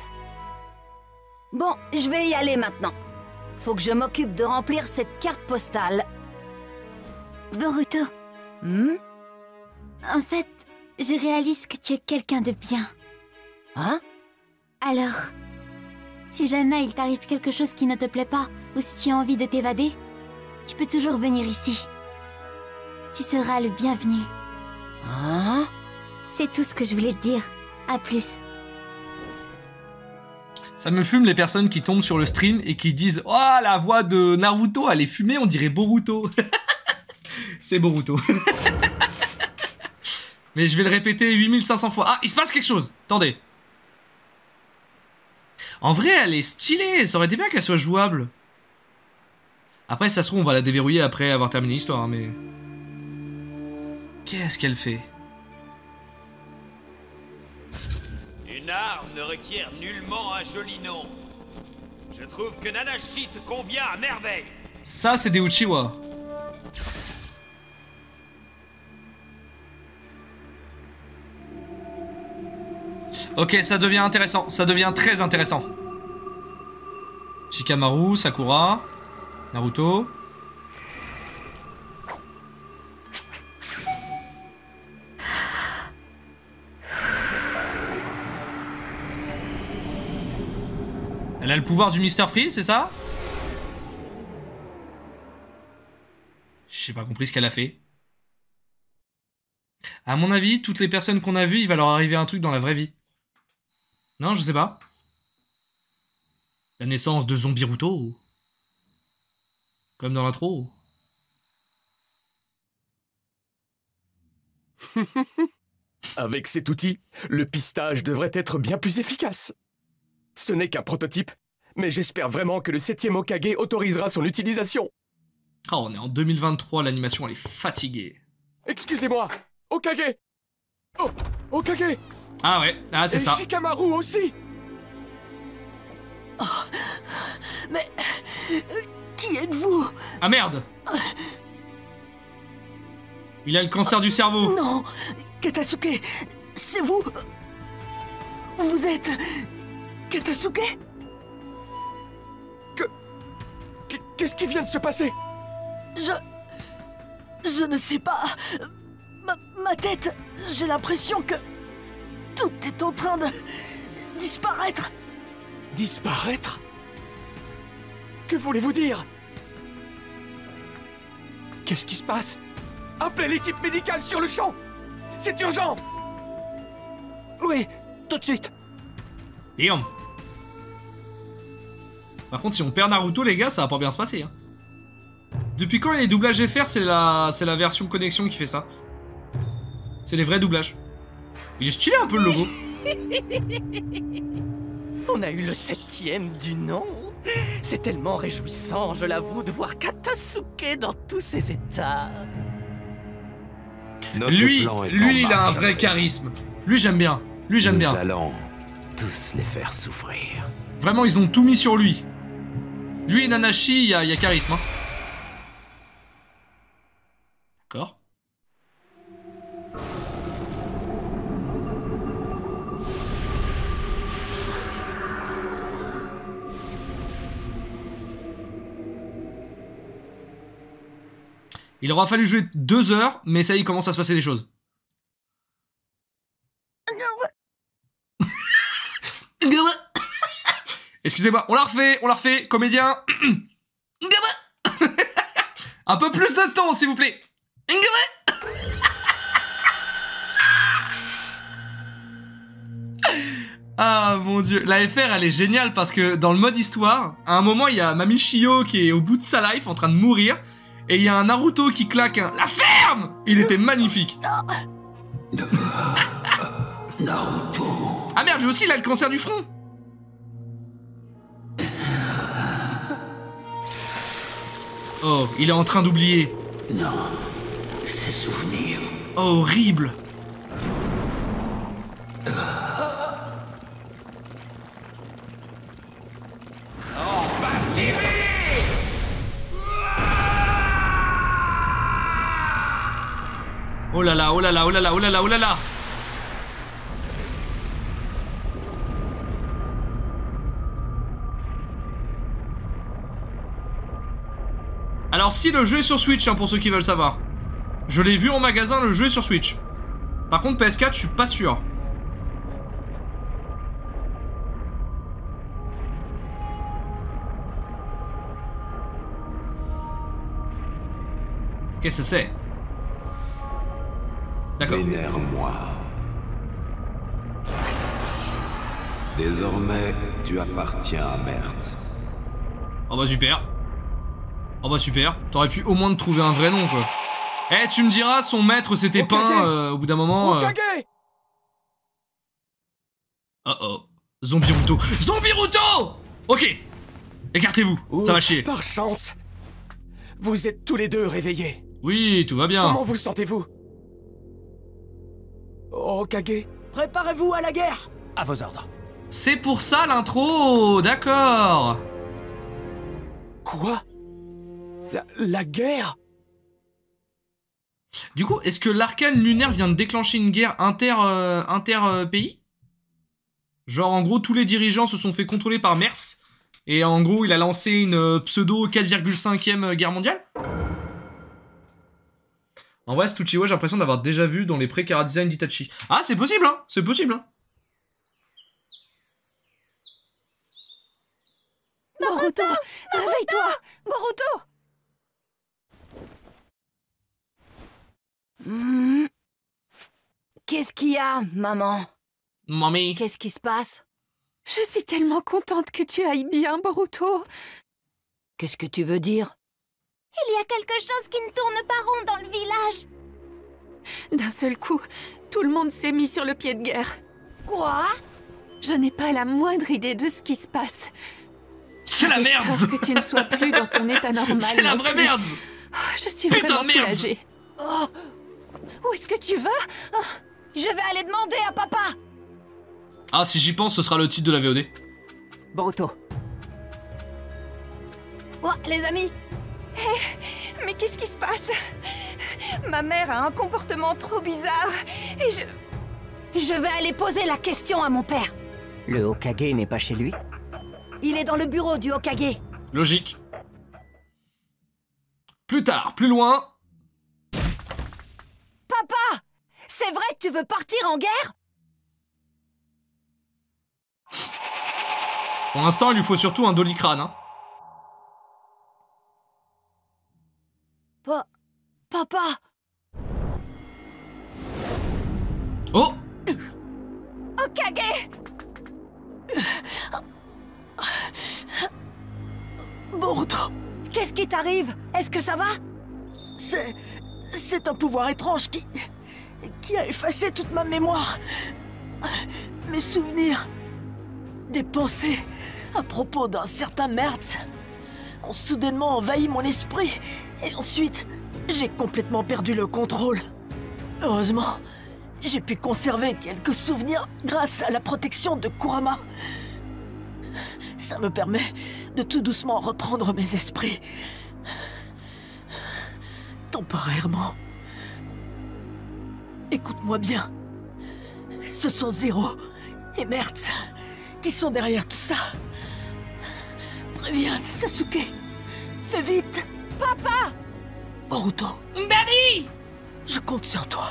Bon, je vais y aller maintenant. Faut que je m'occupe de remplir cette carte postale. Boruto, Hmm? En fait, je réalise que tu es quelqu'un de bien. Hein? Alors, si jamais il t'arrive quelque chose qui ne te plaît pas, ou si tu as envie de t'évader, tu peux toujours venir ici. Tu seras le bienvenu. Hein? C'est tout ce que je voulais te dire. À plus. Ça me fume les personnes qui tombent sur le stream et qui disent Oh, la voix de Naruto, elle est fumée, on dirait Boruto. C'est Boruto. Mais je vais le répéter 8500 fois. Ah, il se passe quelque chose. Attendez. En vrai, elle est stylée. Ça aurait été bien qu'elle soit jouable. Après, ça se trouve, on va la déverrouiller après avoir terminé l'histoire, hein, mais... Qu'est-ce qu'elle fait? Une arme ne requiert nullement un joli nom. Je trouve que Nanashi te convient à merveille. Ça, c'est des Uchiwa. Ok, ça devient intéressant. Ça devient très intéressant. Shikamaru, Sakura, Naruto. Elle a le pouvoir du Mr. Freeze, c'est ça? J'ai pas compris ce qu'elle a fait. À mon avis, toutes les personnes qu'on a vues, il va leur arriver un truc dans la vraie vie. Non, je sais pas. La naissance de Zombiruto. Comme dans l'intro Avec cet outil, le pistage devrait être bien plus efficace. Ce n'est qu'un prototype, mais j'espère vraiment que le septième Okage autorisera son utilisation. Oh, on est en 2023, l'animation elle est fatiguée. Excusez-moi, Okage Oh, Okage Ah ouais, ah c'est Et ça. Shikamaru aussi Oh, mais qui êtes-vous? Ah merde Il a le cancer du cerveau. Non, Katasuke, c'est vous Vous êtes Katasuke? Qu'est-ce qui vient de se passer? Je... Je ne sais pas. Ma, ma tête, j'ai l'impression que... Tout est en train de... disparaître. Disparaître? Que voulez-vous dire? Qu'est-ce qui se passe? Appelez l'équipe médicale sur le champ C'est urgent Oui, tout de suite. Damn. Par contre, si on perd Naruto, les gars, ça va pas bien se passer. hein. Depuis quand les doublages FR, c'est la, c'est la version connexion qui fait ça? C'est les vrais doublages. Il est stylé un peu le logo. On a eu le septième du nom. C'est tellement réjouissant, je l'avoue, de voir Katasuke dans tous ses états. lui, lui, il a un vrai charisme. Lui, j'aime bien. Lui, j'aime bien. Nous allons tous les faire souffrir. Vraiment, ils ont tout mis sur lui. Lui et Nanashi, il y, a- il y a charisme. hein. D'accord. Il aura fallu jouer deux heures, mais ça y commence à se passer des choses. Excusez-moi, on la refait, on la refait, comédien. Un peu plus de temps, s'il vous plaît. Ah mon dieu, la FR elle est géniale parce que dans le mode histoire, à un moment il y a Mami Shio qui est au bout de sa life en train de mourir et il y a un Naruto qui claque un La ferme Il était magnifique. Naruto. Ah merde, lui aussi il a le cancer du front. Oh, il est en train d'oublier. Non, ces souvenirs. Oh, horrible. Oh là là, oh là là, oh là là, oh là là, oh là là Alors si le jeu est sur Switch, hein, pour ceux qui veulent savoir. Je l'ai vu en magasin, le jeu est sur Switch. Par contre PS4, je suis pas sûr. Qu'est-ce que c'est? Vénère-moi. Désormais, tu appartiens à Mertz. Oh bah super. Oh bah super. T'aurais pu au moins te trouver un vrai nom quoi. Eh, tu me diras, son maître s'était peint euh, au bout d'un moment. euh, Oh oh. Zombiruto. Zombiruto Ok. Écartez-vous. Ça va chier. Par chance. Vous êtes tous les deux réveillés. Oui, tout va bien. Comment vous sentez-vous? Okage Préparez-vous à la guerre À vos ordres. C'est pour ça l'intro, d'accord. Quoi? La, la guerre? Du coup, est-ce que l'arcane lunaire vient de déclencher une guerre inter, euh, inter euh, pays Genre, en gros, tous les dirigeants se sont fait contrôler par Mers. Et en gros, il a lancé une euh, pseudo 4,5ème guerre mondiale? En vrai, ce Uchiwa, j'ai l'impression d'avoir déjà vu dans les pré-Kara Design d'Itachi. Ah, c'est possible, hein C'est possible, hein Boruto Réveille-toi Boruto Hmm. Qu'est-ce qu'il y a, maman? Mamie. Qu'est-ce qui se passe? Je suis tellement contente que tu ailles bien, Boruto Qu'est-ce que tu veux dire? Il y a quelque chose qui ne tourne pas rond dans le village. D'un seul coup, tout le monde s'est mis sur le pied de guerre. Quoi? Je n'ai pas la moindre idée de ce qui se passe. C'est la merde peur que tu ne sois plus dans ton état normal. C'est la vraie merde Oh, Je suis Putain vraiment de merde. soulagée. Oh Où est-ce que tu vas? Oh, Je vais aller demander à papa Ah, si j'y pense, ce sera le titre de la VOD. Boruto, Oh, les amis Mais qu'est-ce qui se passe? Ma mère a un comportement trop bizarre et je... Je vais aller poser la question à mon père. le Hokage n'est pas chez lui? Il est dans le bureau du Hokage. Logique. Plus tard, plus loin. Papa C'est vrai que tu veux partir en guerre? Pour l'instant, il lui faut surtout un doliprane. Hein. Pa... Papa Oh Okage Boruto Qu'est-ce qui t'arrive? Est-ce que ça va? C'est. C'est un pouvoir étrange qui. qui a effacé toute ma mémoire. Mes souvenirs. Des pensées à propos d'un certain Mertz ont soudainement envahi mon esprit. Et ensuite, j'ai complètement perdu le contrôle. Heureusement, j'ai pu conserver quelques souvenirs grâce à la protection de Kurama. Ça me permet de tout doucement reprendre mes esprits. Temporairement. Écoute-moi bien. Ce sont Zéro et Mertz qui sont derrière tout ça. Préviens Sasuke. Fais vite. Papa Boruto, Daddy je compte sur toi.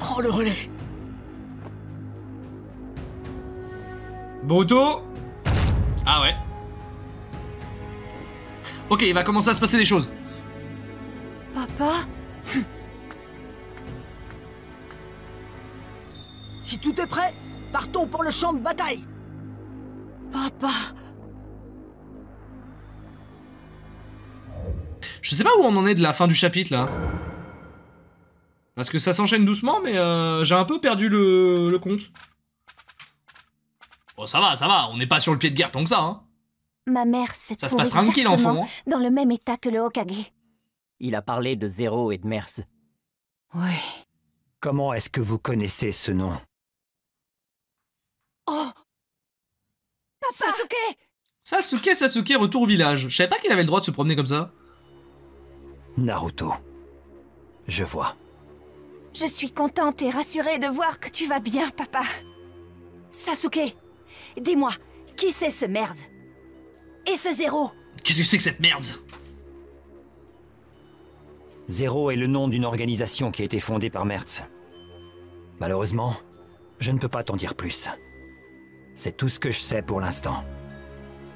Prends le relais. Boruto Ah ouais. Ok, il va commencer à se passer des choses. Papa Si tout est prêt, partons pour le champ de bataille. Papa Je sais pas où on en est de la fin du chapitre là. Parce que ça s'enchaîne doucement, mais euh, j'ai un peu perdu le, le compte. Bon, ça va, ça va, on n'est pas sur le pied de guerre tant que ça, hein. Ma mère se Ça se trouve passe tranquille, enfant, hein. dans le même état que le Hokage. Il a parlé de Zéro et de Merz. Oui. Comment est-ce que vous connaissez ce nom? Oh Sasuke Sasuke, Sasuke, retour au village. Je savais pas qu'il avait le droit de se promener comme ça. Naruto. Je vois. Je suis contente et rassurée de voir que tu vas bien, papa. Sasuke Dis-moi, qui c'est ce Merz? Et ce Zéro Qu'est-ce que c'est que cette merde Zéro est le nom d'une organisation qui a été fondée par Mertz. Malheureusement, je ne peux pas t'en dire plus. C'est tout ce que je sais pour l'instant.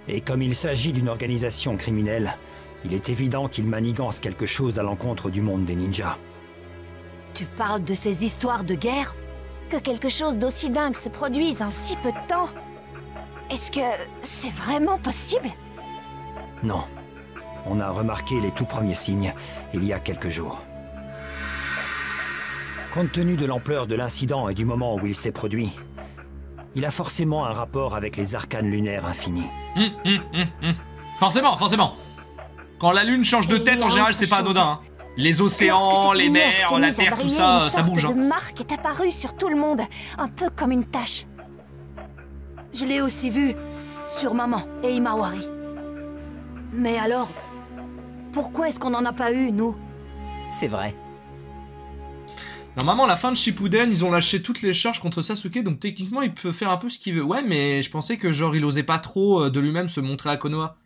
Et comme il s'agit d'une organisation criminelle, il est évident qu'il manigance quelque chose à l'encontre du monde des ninjas. Tu parles de ces histoires de guerre? Que quelque chose d'aussi dingue se produise en si peu de temps? Est-ce que c'est vraiment possible? Non, On a remarqué les tout premiers signes il y a quelques jours. Compte tenu de l'ampleur de l'incident et du moment où il s'est produit, il a forcément un rapport avec les arcanes lunaires infinis. Hum, hum, hum, hum. Forcément, forcément. Quand la lune change de tête, en général, c'est pas anodin. hein. Les océans, les mers, la terre, tout ça, une ça sorte bouge. hein. de marque est apparue sur tout le monde, un peu comme une tache. Je l'ai aussi vu sur maman et Imawari. Mais alors, pourquoi est-ce qu'on n'en a pas eu, nous? C'est vrai. Normalement, à la fin de Shippuden, ils ont lâché toutes les charges contre Sasuke, donc techniquement, il peut faire un peu ce qu'il veut. Ouais, mais je pensais que genre, il osait pas trop euh, de lui-même se montrer à Konoha.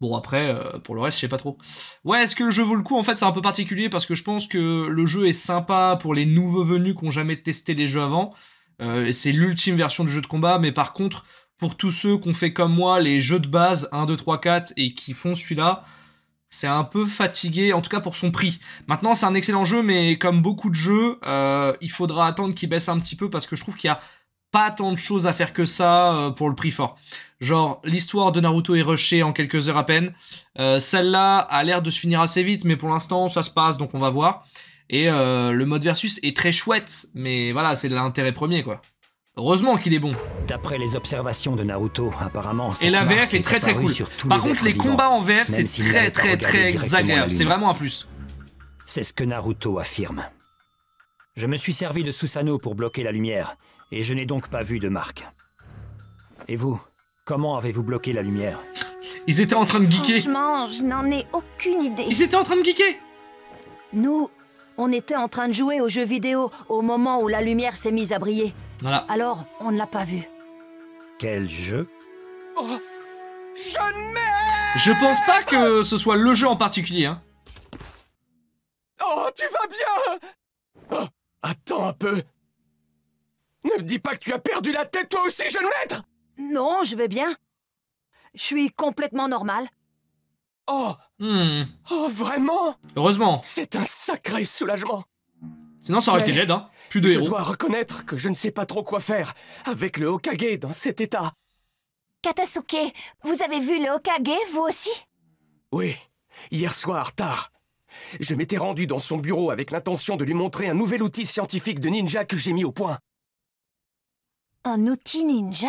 Bon, après, euh, pour le reste, je sais pas trop. Ouais, est-ce que le jeu vaut le coup? En fait, c'est un peu particulier parce que je pense que le jeu est sympa pour les nouveaux venus qui ont jamais testé les jeux avant. Euh, c'est l'ultime version du jeu de combat, mais par contre, pour tous ceux qui ont fait comme moi les jeux de base 1, 2, 3, 4 et qui font celui-là, c'est un peu fatigué, en tout cas pour son prix. Maintenant, c'est un excellent jeu, mais comme beaucoup de jeux, euh, il faudra attendre qu'il baisse un petit peu parce que je trouve qu'il y a pas tant de choses à faire que ça euh, pour le prix fort. Genre, l'histoire de Naruto est rushée en quelques heures à peine. Euh, Celle-là a l'air de se finir assez vite, mais pour l'instant, ça se passe, donc on va voir. Et euh, le mode versus est très chouette, mais voilà, c'est l'intérêt premier, quoi. Heureusement qu'il est bon. D'après les observations de Naruto, apparemment. Et la VF est très très cool. Par les contre, les vivants, combats en VF, c'est très très très agréable. C'est vraiment un plus. C'est ce que Naruto affirme. Je me suis servi de Susanoo pour bloquer la lumière, et je n'ai donc pas vu de marque. Et vous, comment avez-vous bloqué la lumière? Ils étaient en train de geeker. Franchement, je n'en ai aucune idée. Ils étaient en train de geeker Nous, on était en train de jouer aux jeux vidéo au moment où la lumière s'est mise à briller. Voilà. Alors, on ne l'a pas vu. Quel jeu? Oh Je mets Je pense pas que ce soit le jeu en particulier. Hein. Oh, tu vas bien Oh, attends un peu. Ne me dis pas que tu as perdu la tête toi aussi, jeune maître Non, je vais bien. Je suis complètement normal. Oh Hmm. Oh, vraiment Heureusement. C'est un sacré soulagement. Sinon, ça aurait été Jed, hein. Plus de je héros. dois reconnaître que je ne sais pas trop quoi faire avec le Hokage dans cet état. Katasuke, vous avez vu le Hokage, vous aussi? Oui, hier soir, tard. Je m'étais rendu dans son bureau avec l'intention de lui montrer un nouvel outil scientifique de ninja que j'ai mis au point. Un outil ninja?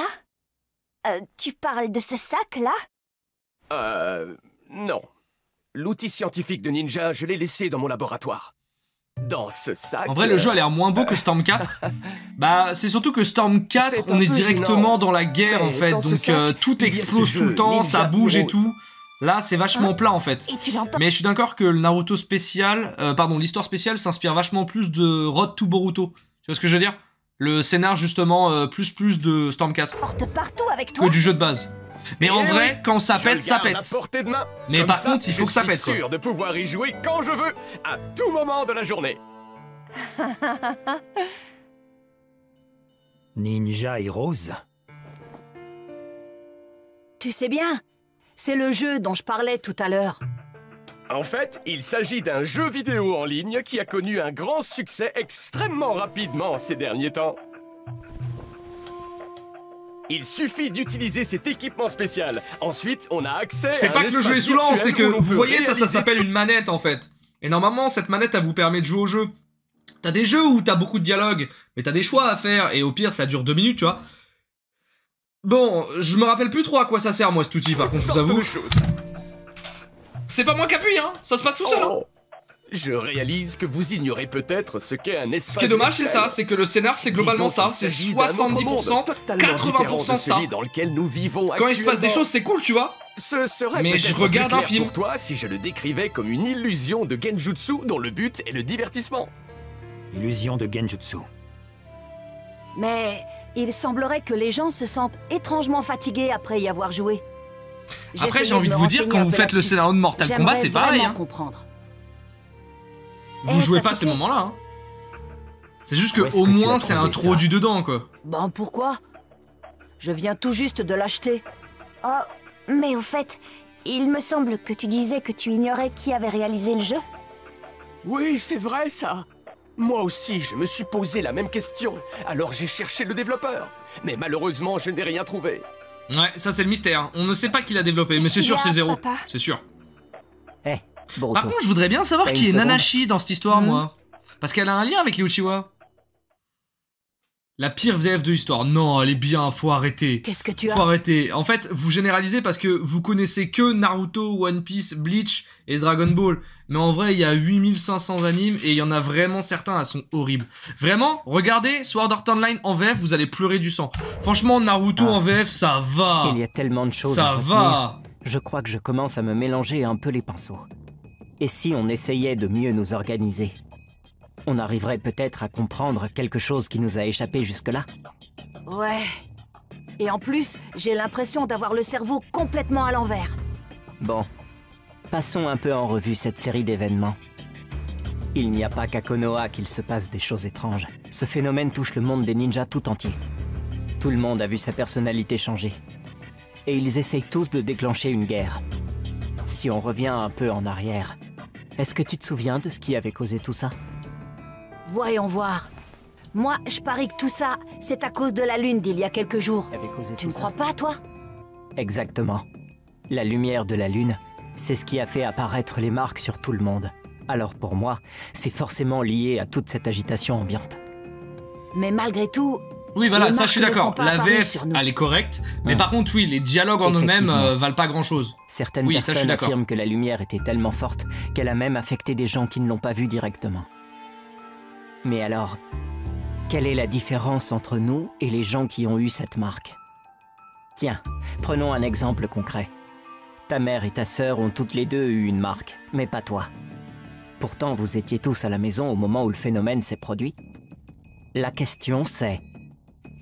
Euh, Tu parles de ce sac-là? Euh... Non. L'outil scientifique de ninja, je l'ai laissé dans mon laboratoire. Dans ce sac... En vrai, le jeu a euh, l'air moins beau que Storm 4. bah, c'est surtout que Storm 4, C'est on est directement gênant. dans la guerre, en fait. Donc, sac, euh, tout explose tout le temps, ça bouge et tout. Là, c'est vachement plat, en fait. Mais je suis d'accord que le Naruto spécial, euh, pardon, l'histoire spéciale s'inspire vachement plus de Road to Boruto. Tu vois ce que je veux dire? Le scénar, justement, euh, plus plus de Storm 4 porte partout avec toi que du jeu de base. Mais en Eh vrai, oui, quand ça je pète, ça pète. à portée de main. Mais Comme par ça, contre, il faut je que ça suis pète, quoi. sûr de pouvoir y jouer quand je veux, à tout moment de la journée. Ninja Heroes Tu sais bien, c'est le jeu dont je parlais tout à l'heure. En fait, il s'agit d'un jeu vidéo en ligne qui a connu un grand succès extrêmement rapidement ces derniers temps. Il suffit d'utiliser cet équipement spécial. Ensuite, on a accès C'est à pas un que le jeu est saoulant, c'est que vous voyez ça, ça s'appelle une manette en fait. Et normalement, cette manette, elle vous permet de jouer au jeu. T'as des jeux où t'as beaucoup de dialogue, mais t'as des choix à faire, et au pire, ça dure deux minutes, tu vois. Bon, je me rappelle plus trop à quoi ça sert, moi, cet outil, par contre, je vous avoue. C'est pas moi qui appuie, hein Ça se passe tout seul, hein Oh, Je réalise que vous ignorez peut-être ce qu'est un espace Ce qui est dommage, c'est ça, c'est que le scénar, c'est globalement ça. C'est s'agit d'un autre monde 70%, totalement différent de 80% ça. dans lequel nous vivons Quand il se passe des choses, c'est cool, tu vois. Ce serait Mais je regarde un film. pour toi si je le décrivais comme une illusion de genjutsu dont le but est le divertissement. Illusion de Genjutsu. Mais il semblerait que les gens se sentent étrangement fatigués après y avoir joué. Après, j'ai envie de vous dire, quand vous faites le scénario de Mortal Kombat, c'est pareil, hein. comprendre. Vous Eh, jouez pas à ces moments-là, hein. C'est juste que au que moins c'est introduit du dedans, quoi. Ben pourquoi? Je viens tout juste de l'acheter. Oh, mais au fait, il me semble que tu disais que tu ignorais qui avait réalisé le jeu. Oui, c'est vrai ça. Moi aussi, je me suis posé la même question. Alors j'ai cherché le développeur. Mais malheureusement, je n'ai rien trouvé. Ouais, ça c'est le mystère. On ne sait pas qui l'a développé, mais c'est sûr c'est zéro. C'est sûr. Boruto. Par contre, je voudrais bien savoir qui est seconde Nanashi dans cette histoire, Hmm. moi. Parce qu'elle a un lien avec les Uchiwa. La pire VF de l'histoire. Non, elle est bien, faut arrêter. Qu'est-ce que tu as Faut arrêter. En fait, vous généralisez parce que vous connaissez que Naruto, One Piece, Bleach et Dragon Ball. Mais en vrai, il y a 8500 animes et il y en a vraiment certains, elles sont horribles. Vraiment, regardez Sword Art Online en VF, vous allez pleurer du sang. Franchement, Naruto en VF, ça va. Ah. Il y a tellement de choses Ça à va. Je crois que je commence à me mélanger un peu les pinceaux. Et si on essayait de mieux nous organiser? On arriverait peut-être à comprendre quelque chose qui nous a échappé jusque-là Ouais. Et en plus, j'ai l'impression d'avoir le cerveau complètement à l'envers. Bon, passons un peu en revue cette série d'événements. Il n'y a pas qu'à Konoha qu'il se passe des choses étranges. Ce phénomène touche le monde des ninjas tout entier. Tout le monde a vu sa personnalité changer. Et ils essayent tous de déclencher une guerre. Si on revient un peu en arrière, est-ce que tu te souviens de ce qui avait causé tout ça? Voyons voir. Moi, je parie que tout ça, c'est à cause de la lune d'il y a quelques jours. Tu ne crois pas, toi? Exactement. La lumière de la lune, c'est ce qui a fait apparaître les marques sur tout le monde. Alors pour moi, c'est forcément lié à toute cette agitation ambiante. Mais malgré tout. Oui, voilà, ça je suis d'accord. La VF, elle est correcte. Mais Hum. par contre, oui, les dialogues en eux-mêmes euh, valent pas grand-chose. Certaines Oui, personnes affirment que la lumière était tellement forte qu'elle a même affecté des gens qui ne l'ont pas vue directement. Mais alors, quelle est la différence entre nous et les gens qui ont eu cette marque? Tiens, prenons un exemple concret. Ta mère et ta sœur ont toutes les deux eu une marque, mais pas toi. Pourtant, vous étiez tous à la maison au moment où le phénomène s'est produit. La question c'est,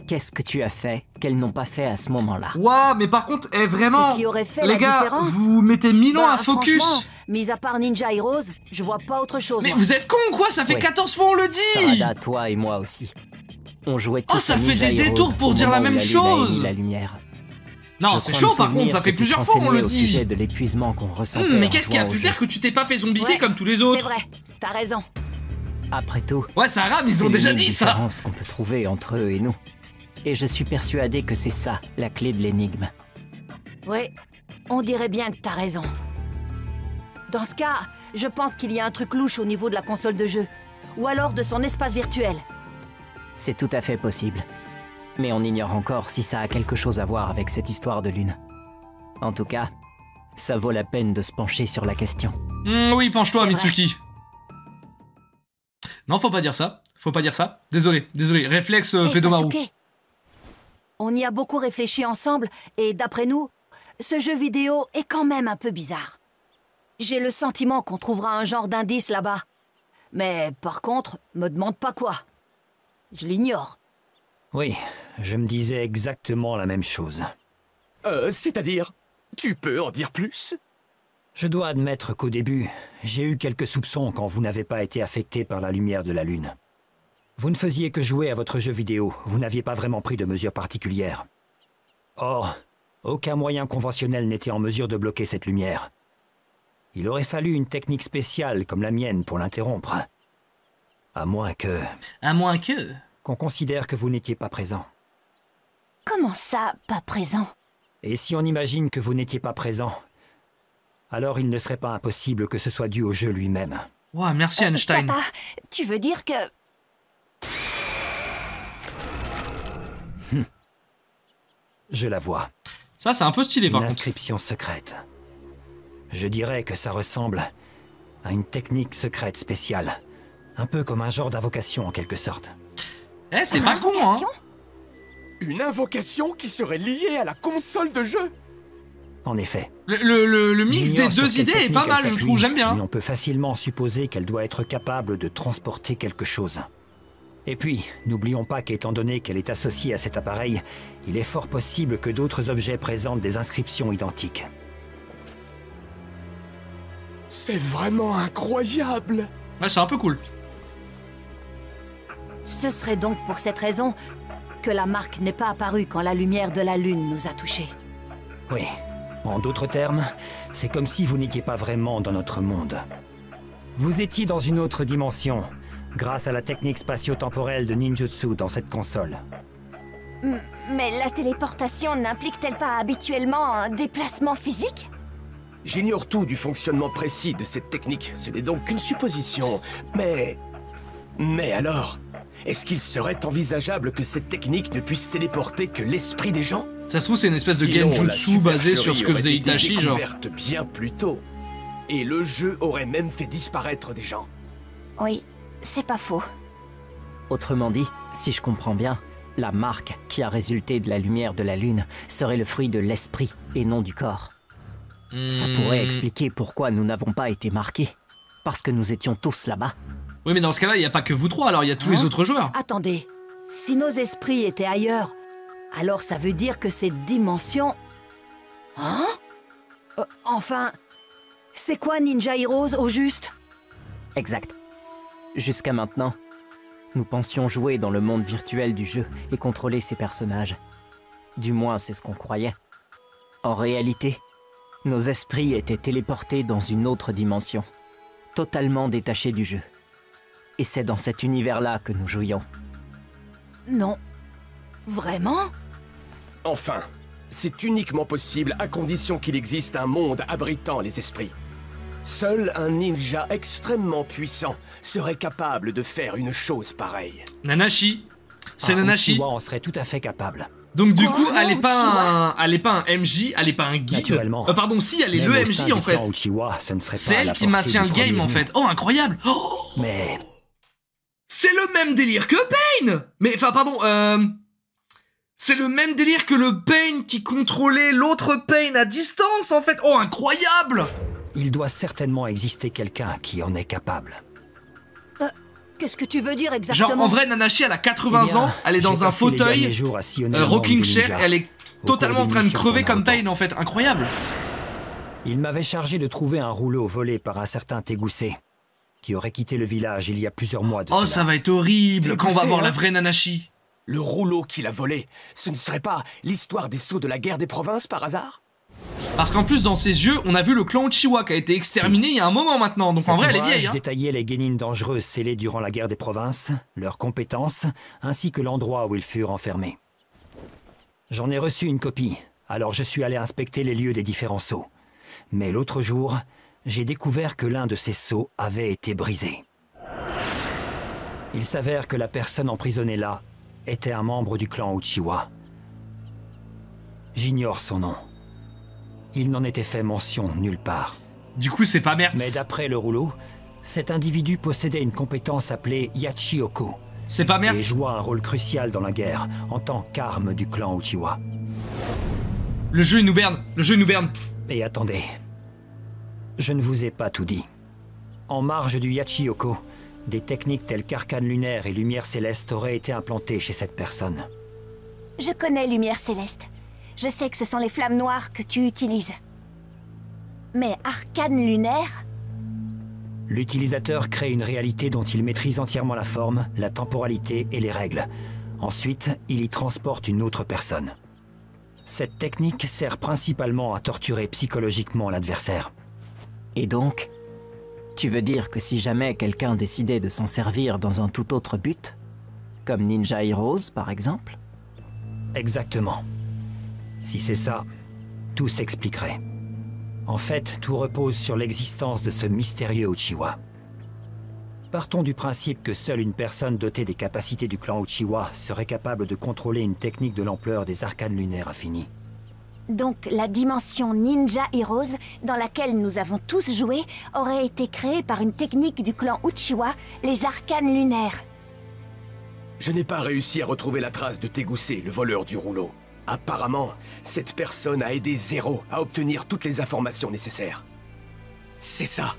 qu'est-ce que tu as fait qu'elles n'ont pas fait à ce moment-là Ouah, mais par contre, eh, vraiment, Ce qui aurait fait les la gars, différence vous mettez mille ans Bah, à focus. Mis à part Ninja Heroes, je vois pas autre chose. Mais moi. vous êtes con quoi? Ça fait Ouais. 14 fois on le dit Sarada, toi et moi aussi. On jouait tous Oh, ça à fait Ninja des Heroes détours pour dire la même chose. la lumière. Non, c'est chaud me par contre, ça fait plusieurs fois on le dit. sujet de l'épuisement qu'on ressentait. Hum, mais en qu'est-ce qui a pu faire que tu t'es pas fait zombifier Ouais, comme tous les C'est autres vrai, t'as raison. Après tout, Ouais, ça rame, ils c'est ont déjà dit ça. différence qu'on peut trouver entre eux et nous. Et je suis persuadé que c'est ça, la clé de l'énigme. Ouais, on dirait bien que t'as raison. Dans ce cas, je pense qu'il y a un truc louche au niveau de la console de jeu. Ou alors de son espace virtuel. C'est tout à fait possible. Mais on ignore encore si ça a quelque chose à voir avec cette histoire de lune. En tout cas, ça vaut la peine de se pencher sur la question. Hum, oui, penche-toi, Mitsuki. Non, faut pas dire ça. Faut pas dire ça. Désolé, désolé. Réflexe euh, Eh, Pédomaru. On y a beaucoup réfléchi ensemble, et d'après nous, ce jeu vidéo est quand même un peu bizarre. J'ai le sentiment qu'on trouvera un genre d'indice là-bas. Mais par contre, me demande pas quoi. Je l'ignore. Oui, je me disais exactement la même chose. Euh, c'est-à-dire Tu peux en dire plus? Je dois admettre qu'au début, j'ai eu quelques soupçons quand vous n'avez pas été affecté par la lumière de la Lune. Vous ne faisiez que jouer à votre jeu vidéo, vous n'aviez pas vraiment pris de mesures particulières. Or, aucun moyen conventionnel n'était en mesure de bloquer cette lumière. Il aurait fallu une technique spéciale comme la mienne pour l'interrompre. À moins que... À moins que... Qu'on considère que vous n'étiez pas présent. Comment ça, pas présent? Et si on imagine que vous n'étiez pas présent, alors il ne serait pas impossible que ce soit dû au jeu lui-même. Ouah, merci Einstein. Papa, tu veux dire que... Je la vois. Ça, c'est un peu stylé par Une contre. inscription secrète. Je dirais que ça ressemble à une technique secrète spéciale. Un peu comme un genre d'invocation en quelque sorte. Eh, c'est pas con, hein. Une invocation qui serait liée à la console de jeu En effet. Le, le- le- le mix des deux idées est pas mal, je trouve, j'aime bien. Mais on peut facilement supposer qu'elle doit être capable de transporter quelque chose. Et puis, n'oublions pas qu'étant donné qu'elle est associée à cet appareil, il est fort possible que d'autres objets présentent des inscriptions identiques. C'est vraiment incroyable Ouais, c'est un peu cool. Ce serait donc pour cette raison que la marque n'est pas apparue quand la lumière de la Lune nous a touchés. Oui. En d'autres termes, c'est comme si vous n'étiez pas vraiment dans notre monde. Vous étiez dans une autre dimension, grâce à la technique spatio-temporelle de ninjutsu dans cette console. Mais la téléportation n'implique-t-elle pas habituellement un déplacement physique? J'ignore tout du fonctionnement précis de cette technique, ce n'est donc qu'une supposition. Mais... Mais alors Est-ce qu'il serait envisageable que cette technique ne puisse téléporter que l'esprit des gens? Ça se trouve, c'est une espèce de Sinon, genjutsu basé sur ce que faisait Itachi, genre. bien plus tôt. Et le jeu aurait même fait disparaître des gens. Oui, c'est pas faux. Autrement dit, si je comprends bien, la marque qui a résulté de la lumière de la lune serait le fruit de l'esprit et non du corps. Ça pourrait Hmm. expliquer pourquoi nous n'avons pas été marqués. Parce que nous étions tous là-bas. Oui, mais dans ce cas-là, il n'y a pas que vous trois, alors il y a tous les Hein autres joueurs. Attendez, si nos esprits étaient ailleurs, alors ça veut dire que cette dimension... Hein Euh, Enfin, c'est quoi Ninja Heroes au juste? Exact. Jusqu'à maintenant, nous pensions jouer dans le monde virtuel du jeu et contrôler ses personnages. Du moins, c'est ce qu'on croyait. En réalité, nos esprits étaient téléportés dans une autre dimension, totalement détachée du jeu. Et c'est dans cet univers-là que nous jouions. Non. Vraiment? Enfin, c'est uniquement possible à condition qu'il existe un monde abritant les esprits. Seul un ninja extrêmement puissant serait capable de faire une chose pareille. Nanashi. C'est Ah, Nanashi. Uchiwa en serait tout à fait capable. Donc du Oh, coup, elle est pas Uchiwa. un, elle est pas un MJ, elle est pas un guide. Naturellement. Euh, pardon, si, elle est Même le MJ en fait. clan Uchiwa, ce ne serait C'est elle qui maintient le game en fait. Oh, incroyable. Oh, Mais c'est le même délire que Pain. Mais enfin, pardon. Euh... C'est le même délire que le Pain qui contrôlait l'autre Pain à distance en fait. Oh, incroyable. Il doit certainement exister quelqu'un qui en est capable. Qu'est-ce que tu veux dire exactement? Genre en vrai, Nanashi, elle a 80 Eh bien, ans, elle est dans un fauteuil, euh, rocking chair, et elle est totalement en train de crever comme. Pain en fait. Incroyable. Il m'avait chargé de trouver un rouleau volé par un certain Tegoussé, qui aurait quitté le village il y a plusieurs mois de Oh, cela. ça va être horrible quand on va voir hein la vraie Nanashi. Le rouleau qu'il a volé, ce ne serait pas l'histoire des sceaux de la guerre des provinces par hasard? Parce qu'en plus, dans ses yeux, on a vu le clan Uchiwa qui a été exterminé il y a un moment maintenant. Donc en Cet vrai, elle est vieille. Hein. détaillait les guénines dangereuses scellées durant la guerre des provinces, leurs compétences, ainsi que l'endroit où ils furent enfermés. J'en ai reçu une copie, alors je suis allé inspecter les lieux des différents sceaux. Mais l'autre jour, j'ai découvert que l'un de ces sceaux avait été brisé. Il s'avère que la personne emprisonnée là était un membre du clan Uchiwa. J'ignore son nom. Il n'en était fait mention nulle part. Du coup, c'est pas Mertz. Mais d'après le rouleau, cet individu possédait une compétence appelée Yachioko. C'est pas Et Mertz. joua un rôle crucial dans la guerre en tant qu'arme du clan Uchiwa. Le jeu nous berne. Le jeu nous berne. Et attendez, je ne vous ai pas tout dit. En marge du Yachioko, des techniques telles qu'arcane lunaire et lumière céleste auraient été implantées chez cette personne. Je connais Lumière Céleste. Je sais que ce sont les flammes noires que tu utilises. Mais arcane lunaire? L'utilisateur crée une réalité dont il maîtrise entièrement la forme, la temporalité et les règles. Ensuite, il y transporte une autre personne. Cette technique sert principalement à torturer psychologiquement l'adversaire. Et donc, tu veux dire que si jamais quelqu'un décidait de s'en servir dans un tout autre but, comme Ninja Heroes par exemple? Exactement. Si c'est ça, tout s'expliquerait. En fait, tout repose sur l'existence de ce mystérieux Uchiwa. Partons du principe que seule une personne dotée des capacités du clan Uchiwa serait capable de contrôler une technique de l'ampleur des arcanes lunaires infinies. Donc la dimension Ninja Heroes, dans laquelle nous avons tous joué, aurait été créée par une technique du clan Uchiwa, les arcanes lunaires. Je n'ai pas réussi à retrouver la trace de Tegoussé, le voleur du rouleau. Apparemment, cette personne a aidé Zero à obtenir toutes les informations nécessaires. C'est ça.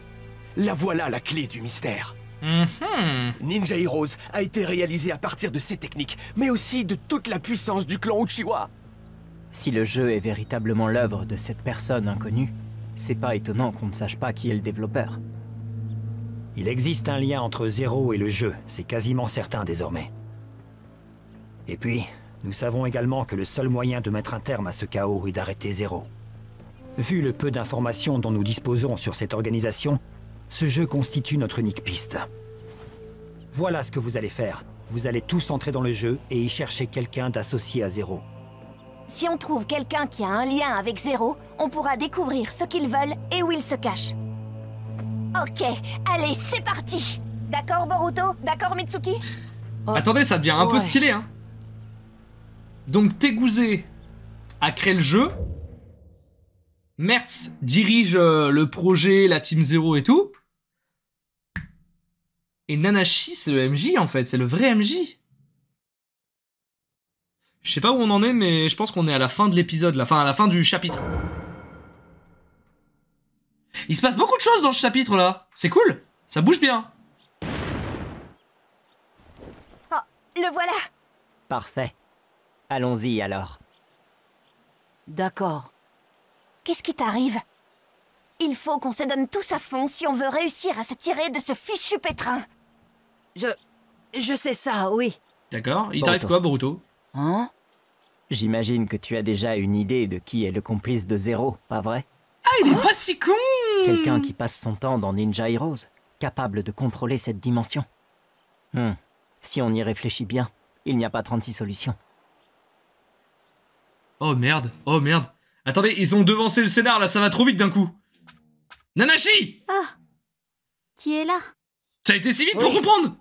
La voilà la clé du mystère. Mhm. Ninja Heroes a été réalisé à partir de ces techniques, mais aussi de toute la puissance du clan Uchiwa. Si le jeu est véritablement l'œuvre de cette personne inconnue, c'est pas étonnant qu'on ne sache pas qui est le développeur. Il existe un lien entre Zero et le jeu, c'est quasiment certain désormais. Et puis, nous savons également que le seul moyen de mettre un terme à ce chaos est d'arrêter Zero. Vu le peu d'informations dont nous disposons sur cette organisation, ce jeu constitue notre unique piste. Voilà ce que vous allez faire. Vous allez tous entrer dans le jeu et y chercher quelqu'un d'associé à Zero. Si on trouve quelqu'un qui a un lien avec Zéro, on pourra découvrir ce qu'ils veulent et où ils se cachent. Ok, allez, c'est parti D'accord, Boruto? D'accord, Mitsuki? Attendez, ça devient un peu stylé, hein. Donc Teguzé a créé le jeu. Mertz dirige euh, le projet, la Team Zero et tout. Et Nanashi, c'est le MJ en fait, c'est le vrai MJ. Je sais pas où on en est, mais je pense qu'on est à la fin de l'épisode, la fin, à la fin du chapitre. Il se passe beaucoup de choses dans ce chapitre là. C'est cool, ça bouge bien. Oh, le voilà Parfait. Allons-y alors. D'accord. Qu'est-ce qui t'arrive? Il faut qu'on se donne tous à fond si on veut réussir à se tirer de ce fichu pétrin. Je... Je sais ça, oui. D'accord, il t'arrive quoi, Boruto? Hein? J'imagine que tu as déjà une idée de qui est le complice de Zéro, pas vrai? Ah, il est pas si con Quelqu'un qui passe son temps dans Ninja Heroes, capable de contrôler cette dimension. Hmm. Si on y réfléchit bien, il n'y a pas 36 solutions. Oh merde, oh merde. Attendez, ils ont devancé le scénar là, ça va trop vite d'un coup. Nanashi Ah Tu es là Ça a été si vite pour comprendre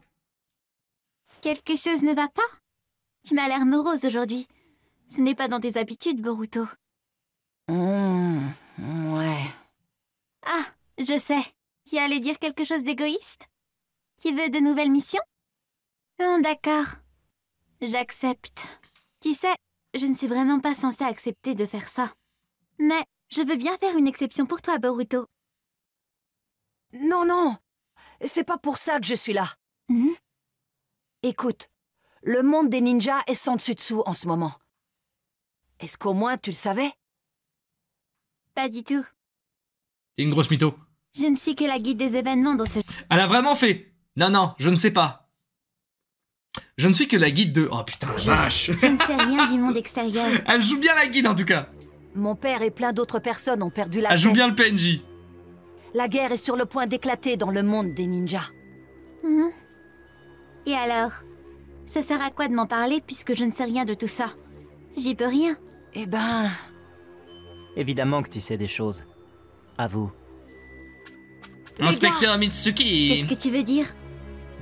Quelque chose ne va pas Tu m'as l'air morose aujourd'hui. Ce n'est pas dans tes habitudes, Boruto. Hmm, ouais. Ah, je sais. Tu allais dire quelque chose d'égoïste? Tu veux de nouvelles missions? Non, d'accord. J'accepte. Tu sais, je ne suis vraiment pas censée accepter de faire ça. Mais je veux bien faire une exception pour toi, Boruto. Non, non C'est pas pour ça que je suis là. Mhm. Écoute, le monde des ninjas est sans dessus dessous en ce moment. Est-ce qu'au moins tu le savais? Pas du tout. T'es une grosse mytho. Je ne suis que la guide des événements dans ce... Elle a vraiment fait. Non, non, je ne sais pas. Je ne suis que la guide de. Oh putain, la vache Je ne sais rien du monde extérieur. Elle joue bien la guide en tout cas. Mon père et plein d'autres personnes ont perdu la Elle joue tête. bien le PNJ. La guerre est sur le point d'éclater dans le monde des ninjas. Mhm. Et alors Ça sert à quoi de m'en parler puisque je ne sais rien de tout ça? J'y peux rien. Eh ben... Évidemment que tu sais des choses. Avoue, Inspecteur Mitsuki. Qu'est-ce que tu veux dire?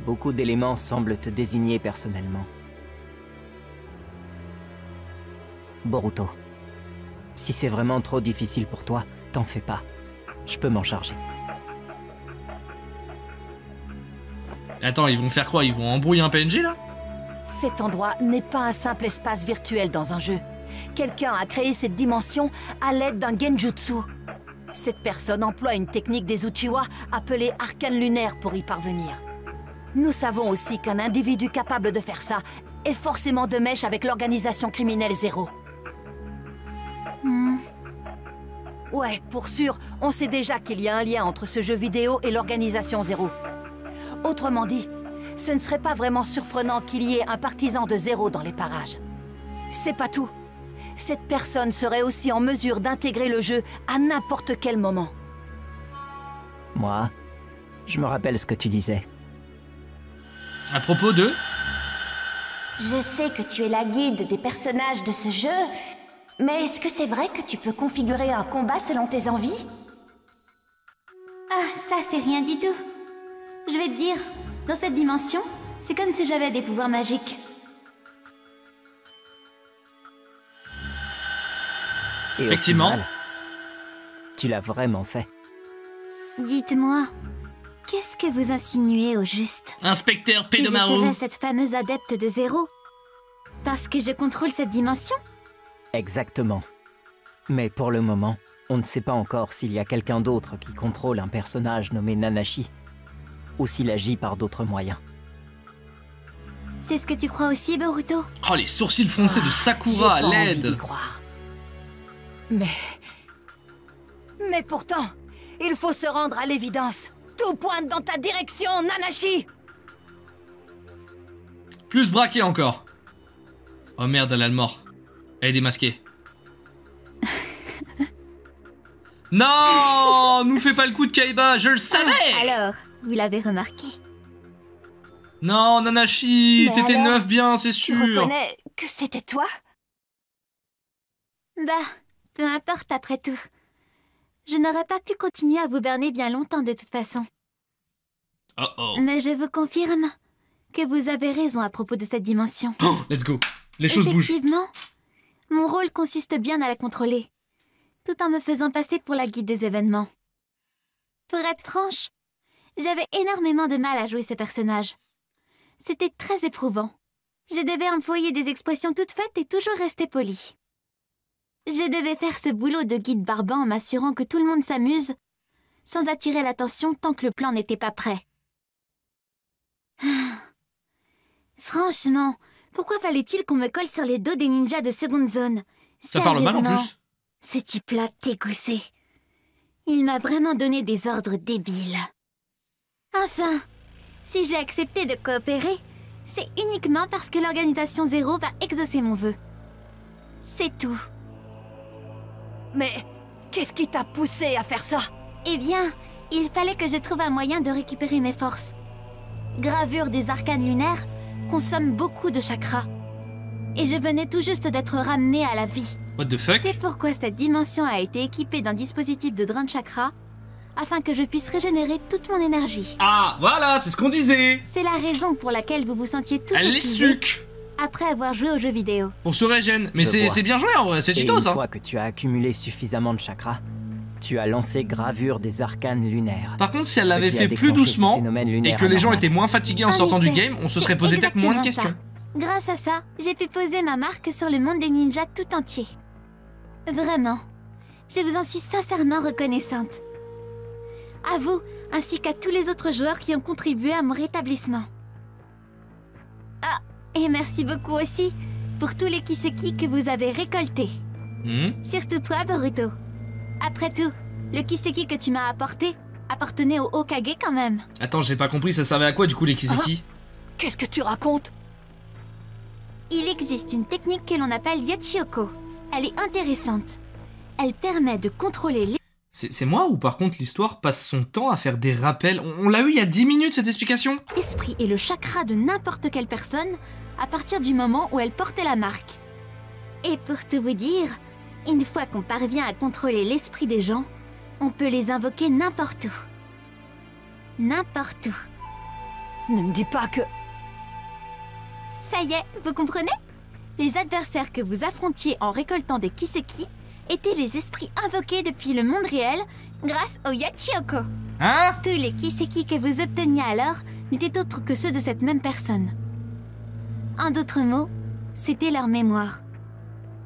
Beaucoup d'éléments semblent te désigner personnellement. Boruto, si c'est vraiment trop difficile pour toi, t'en fais pas. Je peux m'en charger. Attends, ils vont faire quoi? Ils vont embrouiller un PNJ là? Cet endroit n'est pas un simple espace virtuel dans un jeu. Quelqu'un a créé cette dimension à l'aide d'un genjutsu. Cette personne emploie une technique des Uchiwa appelée arcane lunaire pour y parvenir. Nous savons aussi qu'un individu capable de faire ça est forcément de mèche avec l'organisation criminelle Zéro. Hmm. Ouais, pour sûr, on sait déjà qu'il y a un lien entre ce jeu vidéo et l'organisation Zéro. Autrement dit, ce ne serait pas vraiment surprenant qu'il y ait un partisan de Zéro dans les parages. C'est pas tout. Cette personne serait aussi en mesure d'intégrer le jeu à n'importe quel moment. Moi, je me rappelle ce que tu disais. À propos de. Je sais que tu es la guide des personnages de ce jeu, mais est-ce que c'est vrai que tu peux configurer un combat selon tes envies? Ah, ça c'est rien du tout. Je vais te dire, dans cette dimension, c'est comme si j'avais des pouvoirs magiques. Et Effectivement. final, tu l'as vraiment fait. Dites-moi, qu'est-ce que vous insinuez au juste Inspecteur Que je serais cette fameuse adepte de zéro Parce que je contrôle cette dimension Exactement. Mais pour le moment, on ne sait pas encore s'il y a quelqu'un d'autre qui contrôle un personnage nommé Nanashi, ou s'il agit par d'autres moyens. C'est ce que tu crois aussi, Boruto Oh, les sourcils foncés de Sakura à J'ai pas envie l'aide. d'y croire. Mais... Mais pourtant, il faut se rendre à l'évidence. Tout pointe dans ta direction, Nanashi Plus braqué encore. Oh merde, elle a le mort. Elle est démasquée. non Nous fais pas le coup de Kaiba, je le savais Ah, Alors, vous l'avez remarqué Non, Nanashi, t'étais neuf bien, c'est Tu sûr. reconnais que c'était toi? Bah, peu importe après tout. Je n'aurais pas pu continuer à vous berner bien longtemps de toute façon. Oh oh. Mais je vous confirme que vous avez raison à propos de cette dimension. Oh, let's go. Les choses bougent. Effectivement, mon rôle consiste bien à la contrôler, tout en me faisant passer pour la guide des événements. Pour être franche, j'avais énormément de mal à jouer ce personnage. C'était très éprouvant. Je devais employer des expressions toutes faites et toujours rester poli. Je devais faire ce boulot de guide barbant en m'assurant que tout le monde s'amuse, sans attirer l'attention tant que le plan n'était pas prêt. Ah. Franchement, pourquoi fallait-il qu'on me colle sur les dos des ninjas de seconde zone? Ça parle mal en plus. Ce type-là t'égoussé. Il m'a vraiment donné des ordres débiles. Enfin, si j'ai accepté de coopérer, c'est uniquement parce que l'organisation Zéro va exaucer mon vœu. C'est tout. Mais qu'est-ce qui t'a poussé à faire ça? Eh bien, il fallait que je trouve un moyen de récupérer mes forces. Gravure des arcanes lunaires consomme beaucoup de chakras. Et je venais tout juste d'être ramenée à la vie. What the fuck? C'est pourquoi cette dimension a été équipée d'un dispositif de drain de chakra afin que je puisse régénérer toute mon énergie. Ah, voilà, c'est ce qu'on disait. C'est la raison pour laquelle vous vous sentiez tous Elle les épuisés suc. Après avoir joué aux jeux vidéo. Pour se régène. Mais c'est bien joué en vrai, c'est Et cheatos une fois que tu as accumulé suffisamment de chakras, tu as lancé gravure des arcanes lunaires. Par contre, si elle l'avait fait plus doucement phénomène et que les gens étaient moins fatigués en En sortant du game, on se serait posé peut-être moins de questions. ça. Grâce à ça, j'ai pu poser ma marque sur le monde des ninjas tout entier. Vraiment, je vous en suis sincèrement reconnaissante. À vous, ainsi qu'à tous les autres joueurs qui ont contribué à mon rétablissement. Ah, et merci beaucoup aussi pour tous les Kiseki que vous avez récoltés. Hmm? Surtout toi, Boruto. Après tout, le Kiseki que tu m'as apporté appartenait au Hokage quand même. Attends, j'ai pas compris, ça servait à quoi du coup les Kiseki? Qu'est-ce que tu racontes? Il existe une technique que l'on appelle Yochioko. Elle est intéressante. Elle permet de contrôler les... C'est c'est moi ou par contre l'histoire passe son temps à faire des rappels? On, on l'a eu il y a 10 minutes cette explication? L'esprit et le chakra de n'importe quelle personne à partir du moment où elle portait la marque. Et pour tout vous dire, une fois qu'on parvient à contrôler l'esprit des gens, on peut les invoquer n'importe où. N'importe où. Ne me dis pas que... Ça y est, vous comprenez? Les adversaires que vous affrontiez en récoltant des Kiseki étaient les esprits invoqués depuis le monde réel grâce au Yachioko. Hein? Tous les Kiseki que vous obteniez alors n'étaient autres que ceux de cette même personne. En d'autres mots, c'était leur mémoire.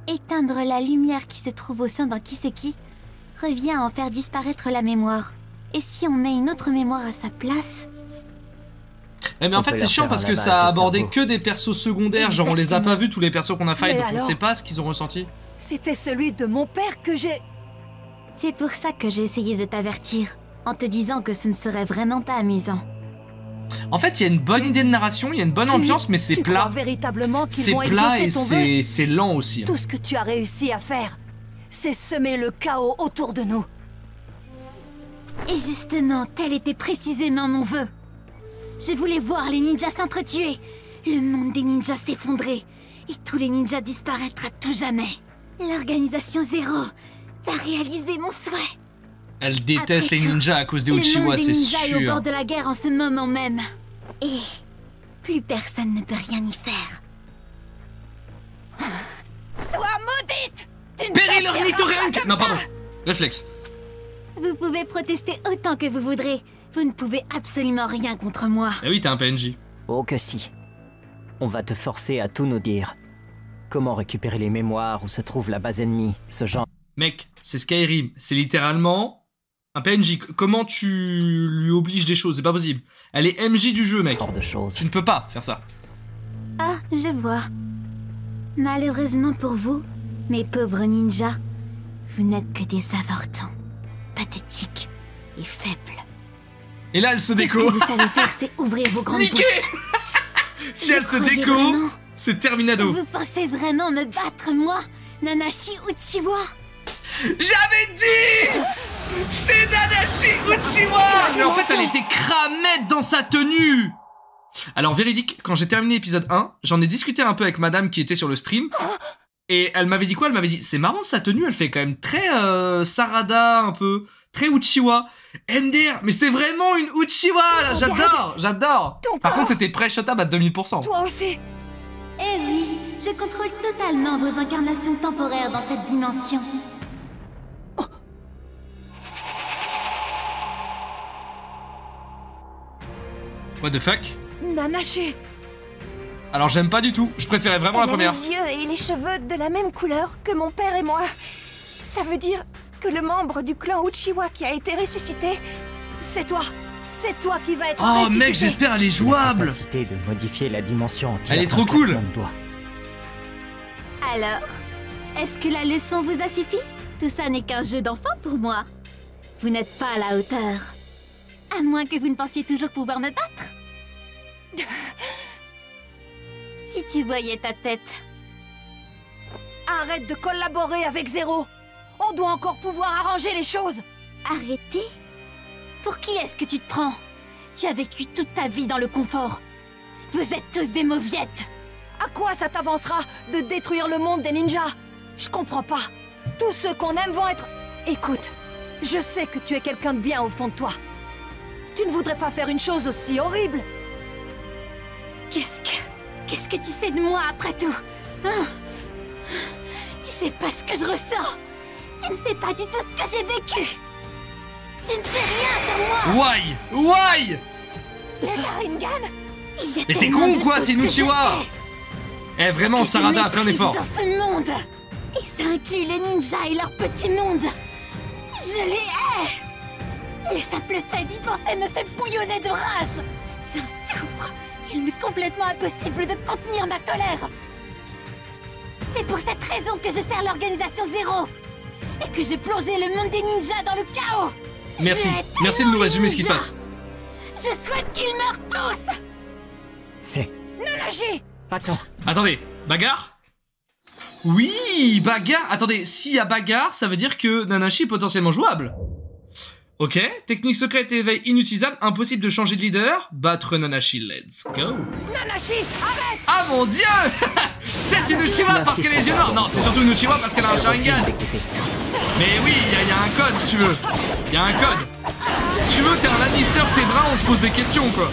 Éteindre la lumière qui se trouve au sein d'un Kiseki revient à en faire disparaître la mémoire. Et si on met une autre mémoire à sa place? Eh mais en On fait c'est chiant parce que ça a abordé cerveau. que des persos secondaires, genre on les a pas vus tous les persos qu'on a fight, Mais donc on alors sait pas ce qu'ils ont ressenti. C'était celui de mon père que j'ai... C'est pour ça que j'ai essayé de t'avertir, en te disant que ce ne serait vraiment pas amusant. En fait il y a une bonne idée de narration, il y a une bonne Tu- ambiance mais c'est plat. véritablement C'est plat et c'est lent aussi. hein. Tout ce que tu as réussi à faire, c'est semer le chaos autour de nous. Et justement, tel était précisément mon vœu. Je voulais voir les ninjas s'entretuer, le monde des ninjas s'effondrer, et tous les ninjas disparaître à tout jamais. L'organisation Zéro va réaliser mon souhait. Elle déteste Après les tout, ninjas à cause des le Uchiwa, monde des c'est ninjas est au sûr. bord de la guerre en ce moment même. Et plus personne ne peut rien y faire. Sois maudite Tu ne Péril t'en ornithorynque tireras Non pardon, réflexe. Vous pouvez protester autant que vous voudrez. Vous ne pouvez absolument rien contre moi. Ah oui t'es un PNJ. Oh que si. On va te forcer à tout nous dire. Comment récupérer les mémoires, où se trouve la base ennemie, ce genre... Mec, c'est Skyrim, c'est littéralement un PNJ. Comment tu lui obliges des choses? C'est pas possible. Elle est MJ du jeu mec. Hors de choses. Tu ne peux pas faire ça. Ah, je vois. Malheureusement pour vous, mes pauvres ninjas, vous n'êtes que des avortons, pathétiques et faibles. Et là elle se Tout ce déco. que vous savez faire, c'est ouvrir vos grandes Niqué bouches. Si elle se déco, c'est terminado. Vous pensez vraiment me battre, moi, Nanashi Uchiwa? J'avais dit C'est Nanashi Uchiwa Mais en fait, elle était cramette dans sa tenue Alors, véridique, quand j'ai terminé l'épisode 1, j'en ai discuté un peu avec madame qui était sur le stream, Et elle m'avait dit quoi? Elle m'avait dit, c'est marrant sa tenue, elle fait quand même très euh, Sarada un peu, très Uchiwa. Ender, mais c'est vraiment une Uchiwa là, j'adore, j'adore. Par contre, c'était pré-shotable à 2000%. Toi aussi Eh oui, je contrôle totalement vos incarnations temporaires dans cette dimension. What the fuck Nanaché Alors j'aime pas du tout, je préférais vraiment la Elle a première. les yeux et les cheveux de la même couleur que mon père et moi. Ça veut dire que le membre du clan Uchiwa qui a été ressuscité, c'est toi C'est toi qui vas être Oh ressuscité. mec, j'espère elle est jouable. capacité de modifier la dimension entière. Elle est trop cool. Alors, est-ce que la leçon vous a suffi? Tout ça n'est qu'un jeu d'enfant pour moi. Vous n'êtes pas à la hauteur. À moins que vous ne pensiez toujours pouvoir me battre. si tu voyais ta tête. Arrête de collaborer avec Zéro On doit encore pouvoir arranger les choses Arrêter Pour qui est-ce que tu te prends? Tu as vécu toute ta vie dans le confort. Vous êtes tous des mauviettes. À quoi ça t'avancera de détruire le monde des ninjas? Je comprends pas. Tous ceux qu'on aime vont être... Écoute, je sais que tu es quelqu'un de bien au fond de toi. Tu ne voudrais pas faire une chose aussi horrible. Qu'est-ce que... Qu'est-ce que tu sais de moi après tout Hein? Tu sais pas ce que je ressens. Tu ne sais pas du tout ce que j'ai vécu. Tu ne sais rien sur moi. Why? Why? Le Sharingan Il y a Mais t'es con ou quoi C'est une que je Uchiwa sais, Eh vraiment, Sarada a fait un effort. dans ce monde. Et ça inclut les ninjas et leur petit monde Je les hais Le simple fait d'y penser me fait bouillonner de rage. J'en souffre. Il m'est complètement impossible de contenir ma colère. C'est pour cette raison que je sers l'organisation Zéro Et que j'ai plongé le monde des ninjas dans le chaos. Merci, merci de nous les résumer ce qui se passe. Je souhaite qu'ils meurent tous. C'est... Nanashi Attends. Attendez, bagarre? Oui, bagarre. Attendez, s'il y a bagarre, ça veut dire que Nanashi est potentiellement jouable. Ok, technique secrète et éveil inutilisable, impossible de changer de leader. Battre Nanashi, let's go. Nanashi, arrête Ah mon dieu C'est une Uchiwa parce qu'elle a les yeux noirs Non, c'est surtout une Uchiwa parce qu'elle a un Sharingan Mais oui, il y, a- y a un code si tu veux. Il y a un code. Si tu veux, t'es un Lannister, t'es brun, on se pose des questions quoi.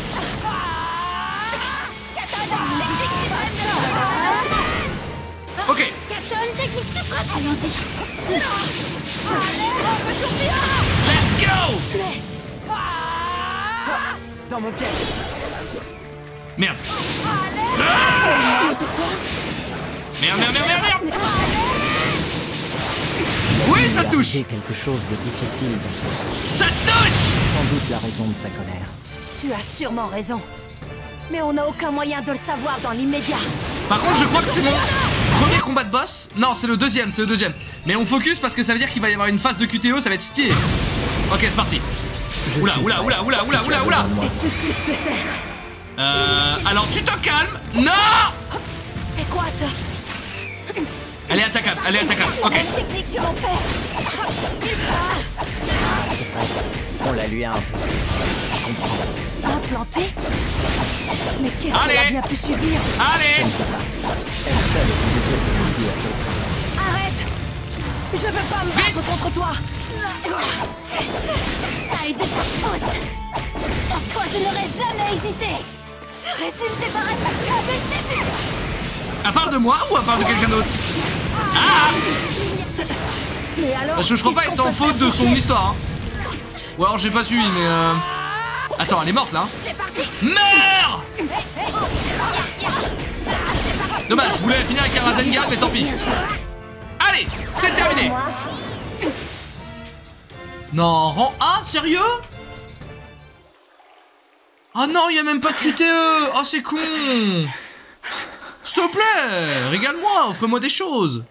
Ok, technique suprême Allons-y let's go Dans mon piège Merde. Ça Merde, merde, merde, merde, merde Oui, ça touche Il y a quelque chose de difficile dans ce... Ça touche C'est sans doute la raison de sa colère. Tu as sûrement raison. Mais on n'a aucun moyen de le savoir dans l'immédiat. Par contre, je crois que c'est mon premier combat de boss. Non, c'est le deuxième, c'est le deuxième. Mais on focus parce que ça veut dire qu'il va y avoir une phase de QTE, ça va être stylé. Ok, c'est parti. Oula, oula, oula, oula, oula, oula, oula. C'est tout ce que je peux faire. Euh, alors tu te calmes. Non C'est quoi ça Elle est attaquable, elle est attaquable. Ok. Ah, c'est vrai. On la lui a un peu. Comprends. Implanté Mais qu'est-ce Allez. qu'elle a bien pu subir Je Allez ne sais pas. Elle seule est en mesure de nous dire. je- Arrête Je veux pas me battre contre toi Tout ça est de ta faute Sans toi, je n'aurais jamais hésité J'aurais dû me débarrasser de toi dès le début Elle parle de moi ou elle parle de quelqu'un d'autre Ah Mais alors Parce que je crois pas être en faute de son histoire. hein. Ou alors j'ai pas suivi, mais euh... Attends, elle est morte là. Meurs Dommage, je voulais finir avec un Rasengan, mais tant pis. Allez, c'est terminé. Non, rang A, sérieux? Ah non, y a même pas de QTE Oh, c'est con S'il te plaît, régale-moi, offre-moi des choses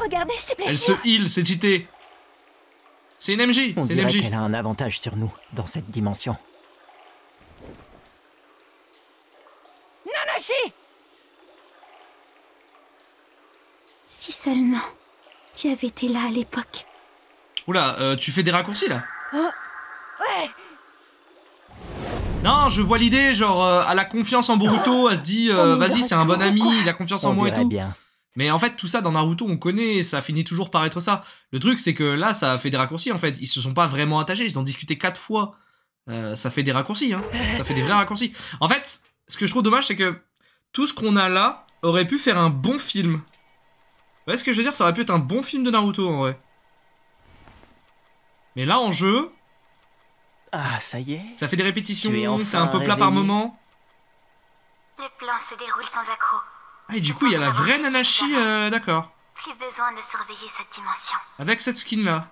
Regardez Elle se heal, c'est cheaté. C'est une MJ, On c'est une dirait MJ. qu'elle a un avantage sur nous dans cette dimension. Nanashi Si seulement tu avais été là à l'époque. Oula, euh, tu fais des raccourcis là Ouais Non, je vois l'idée, genre, euh, elle a confiance en Boruto, elle se dit, euh, Oh, vas-y, c'est un bon ami, il a confiance On en moi et tout. bien. Mais en fait, tout ça dans Naruto, on connaît, ça finit toujours par être ça. Le truc, c'est que là, ça a fait des raccourcis, en fait. Ils se sont pas vraiment attachés, ils ont discuté quatre fois. Euh, ça fait des raccourcis, hein. Ça fait des vrais raccourcis. En fait, ce que je trouve dommage, c'est que tout ce qu'on a là aurait pu faire un bon film. Vous voyez ce que je veux dire? Ça aurait pu être un bon film de Naruto, en vrai. Mais là, en jeu, Ah, ça y est ça fait des répétitions, enfin c'est un peu plat par moment. Le plan se déroule sans accroc. Ah, et du coup, il y a la vraie Nanashi, euh, d'accord. Plus besoin de surveiller cette dimension. Avec cette skin-là.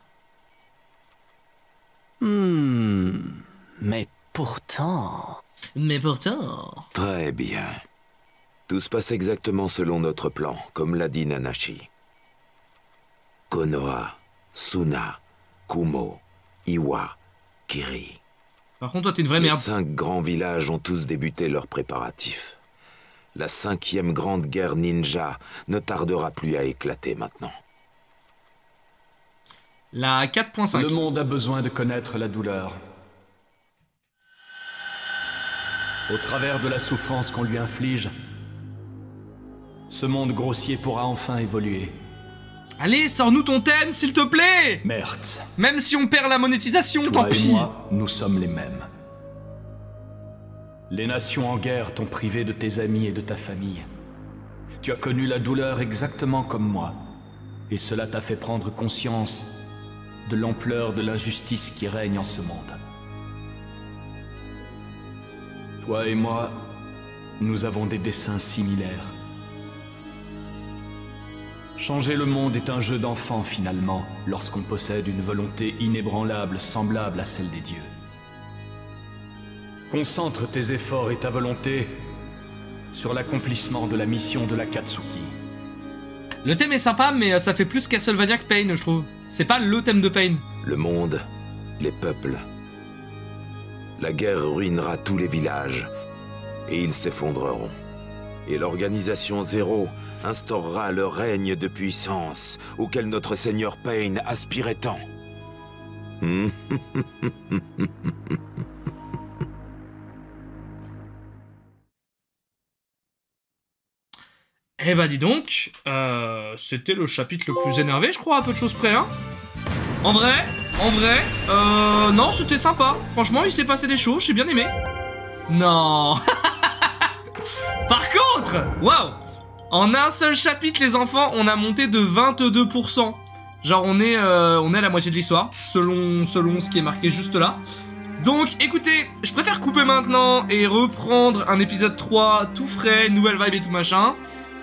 Hmm. Mais pourtant. Mais pourtant. Très bien. Tout se passe exactement selon notre plan, comme l'a dit Nanashi. Konoha, Suna, Kumo, Iwa, Kiri. Par contre, toi, t'es une vraie Les merde. cinq grands villages ont tous débuté leurs préparatifs. La cinquième grande guerre ninja ne tardera plus à éclater maintenant. La 4.5. Le monde a besoin de connaître la douleur. Au travers de la souffrance qu'on lui inflige, ce monde grossier pourra enfin évoluer. Allez, sors-nous ton thème, s'il te plaît Merde. Même si on perd la monétisation, tant Toi et pis moi, nous sommes les mêmes. Les nations en guerre t'ont privé de tes amis et de ta famille. Tu as connu la douleur exactement comme moi. Et cela t'a fait prendre conscience de l'ampleur de l'injustice qui règne en ce monde. Toi et moi, nous avons des dessins similaires. Changer le monde est un jeu d'enfant finalement, lorsqu'on possède une volonté inébranlable semblable à celle des dieux. Concentre tes efforts et ta volonté sur l'accomplissement de la mission de la Katsuki. Le thème est sympa, mais euh, ça fait plus Castlevania que Pain, je trouve. C'est pas le thème de Pain. Le monde, les peuples. La guerre ruinera tous les villages et ils s'effondreront. Et l'organisation Zéro instaurera le règne de puissance auquel notre seigneur Payne aspirait tant. Eh bah dis donc, euh, c'était le chapitre le plus énervé, je crois, à peu de choses près, hein. En vrai, en vrai, euh, non, c'était sympa. Franchement, il s'est passé des choses, j'ai bien aimé. Non. Par contre, waouh, en un seul chapitre, les enfants, on a monté de 22%. Genre, on est, euh, on est à la moitié de l'histoire, selon, selon ce qui est marqué juste là. Donc, écoutez, je préfère couper maintenant et reprendre un épisode 3 tout frais, nouvelle vibe et tout machin.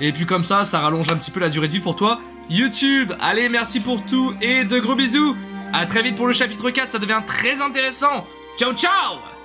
Et puis comme ça, ça rallonge un petit peu la durée de vie pour toi. YouTube, allez, merci pour tout et de gros bisous. À très vite pour le chapitre 4, ça devient très intéressant. Ciao, ciao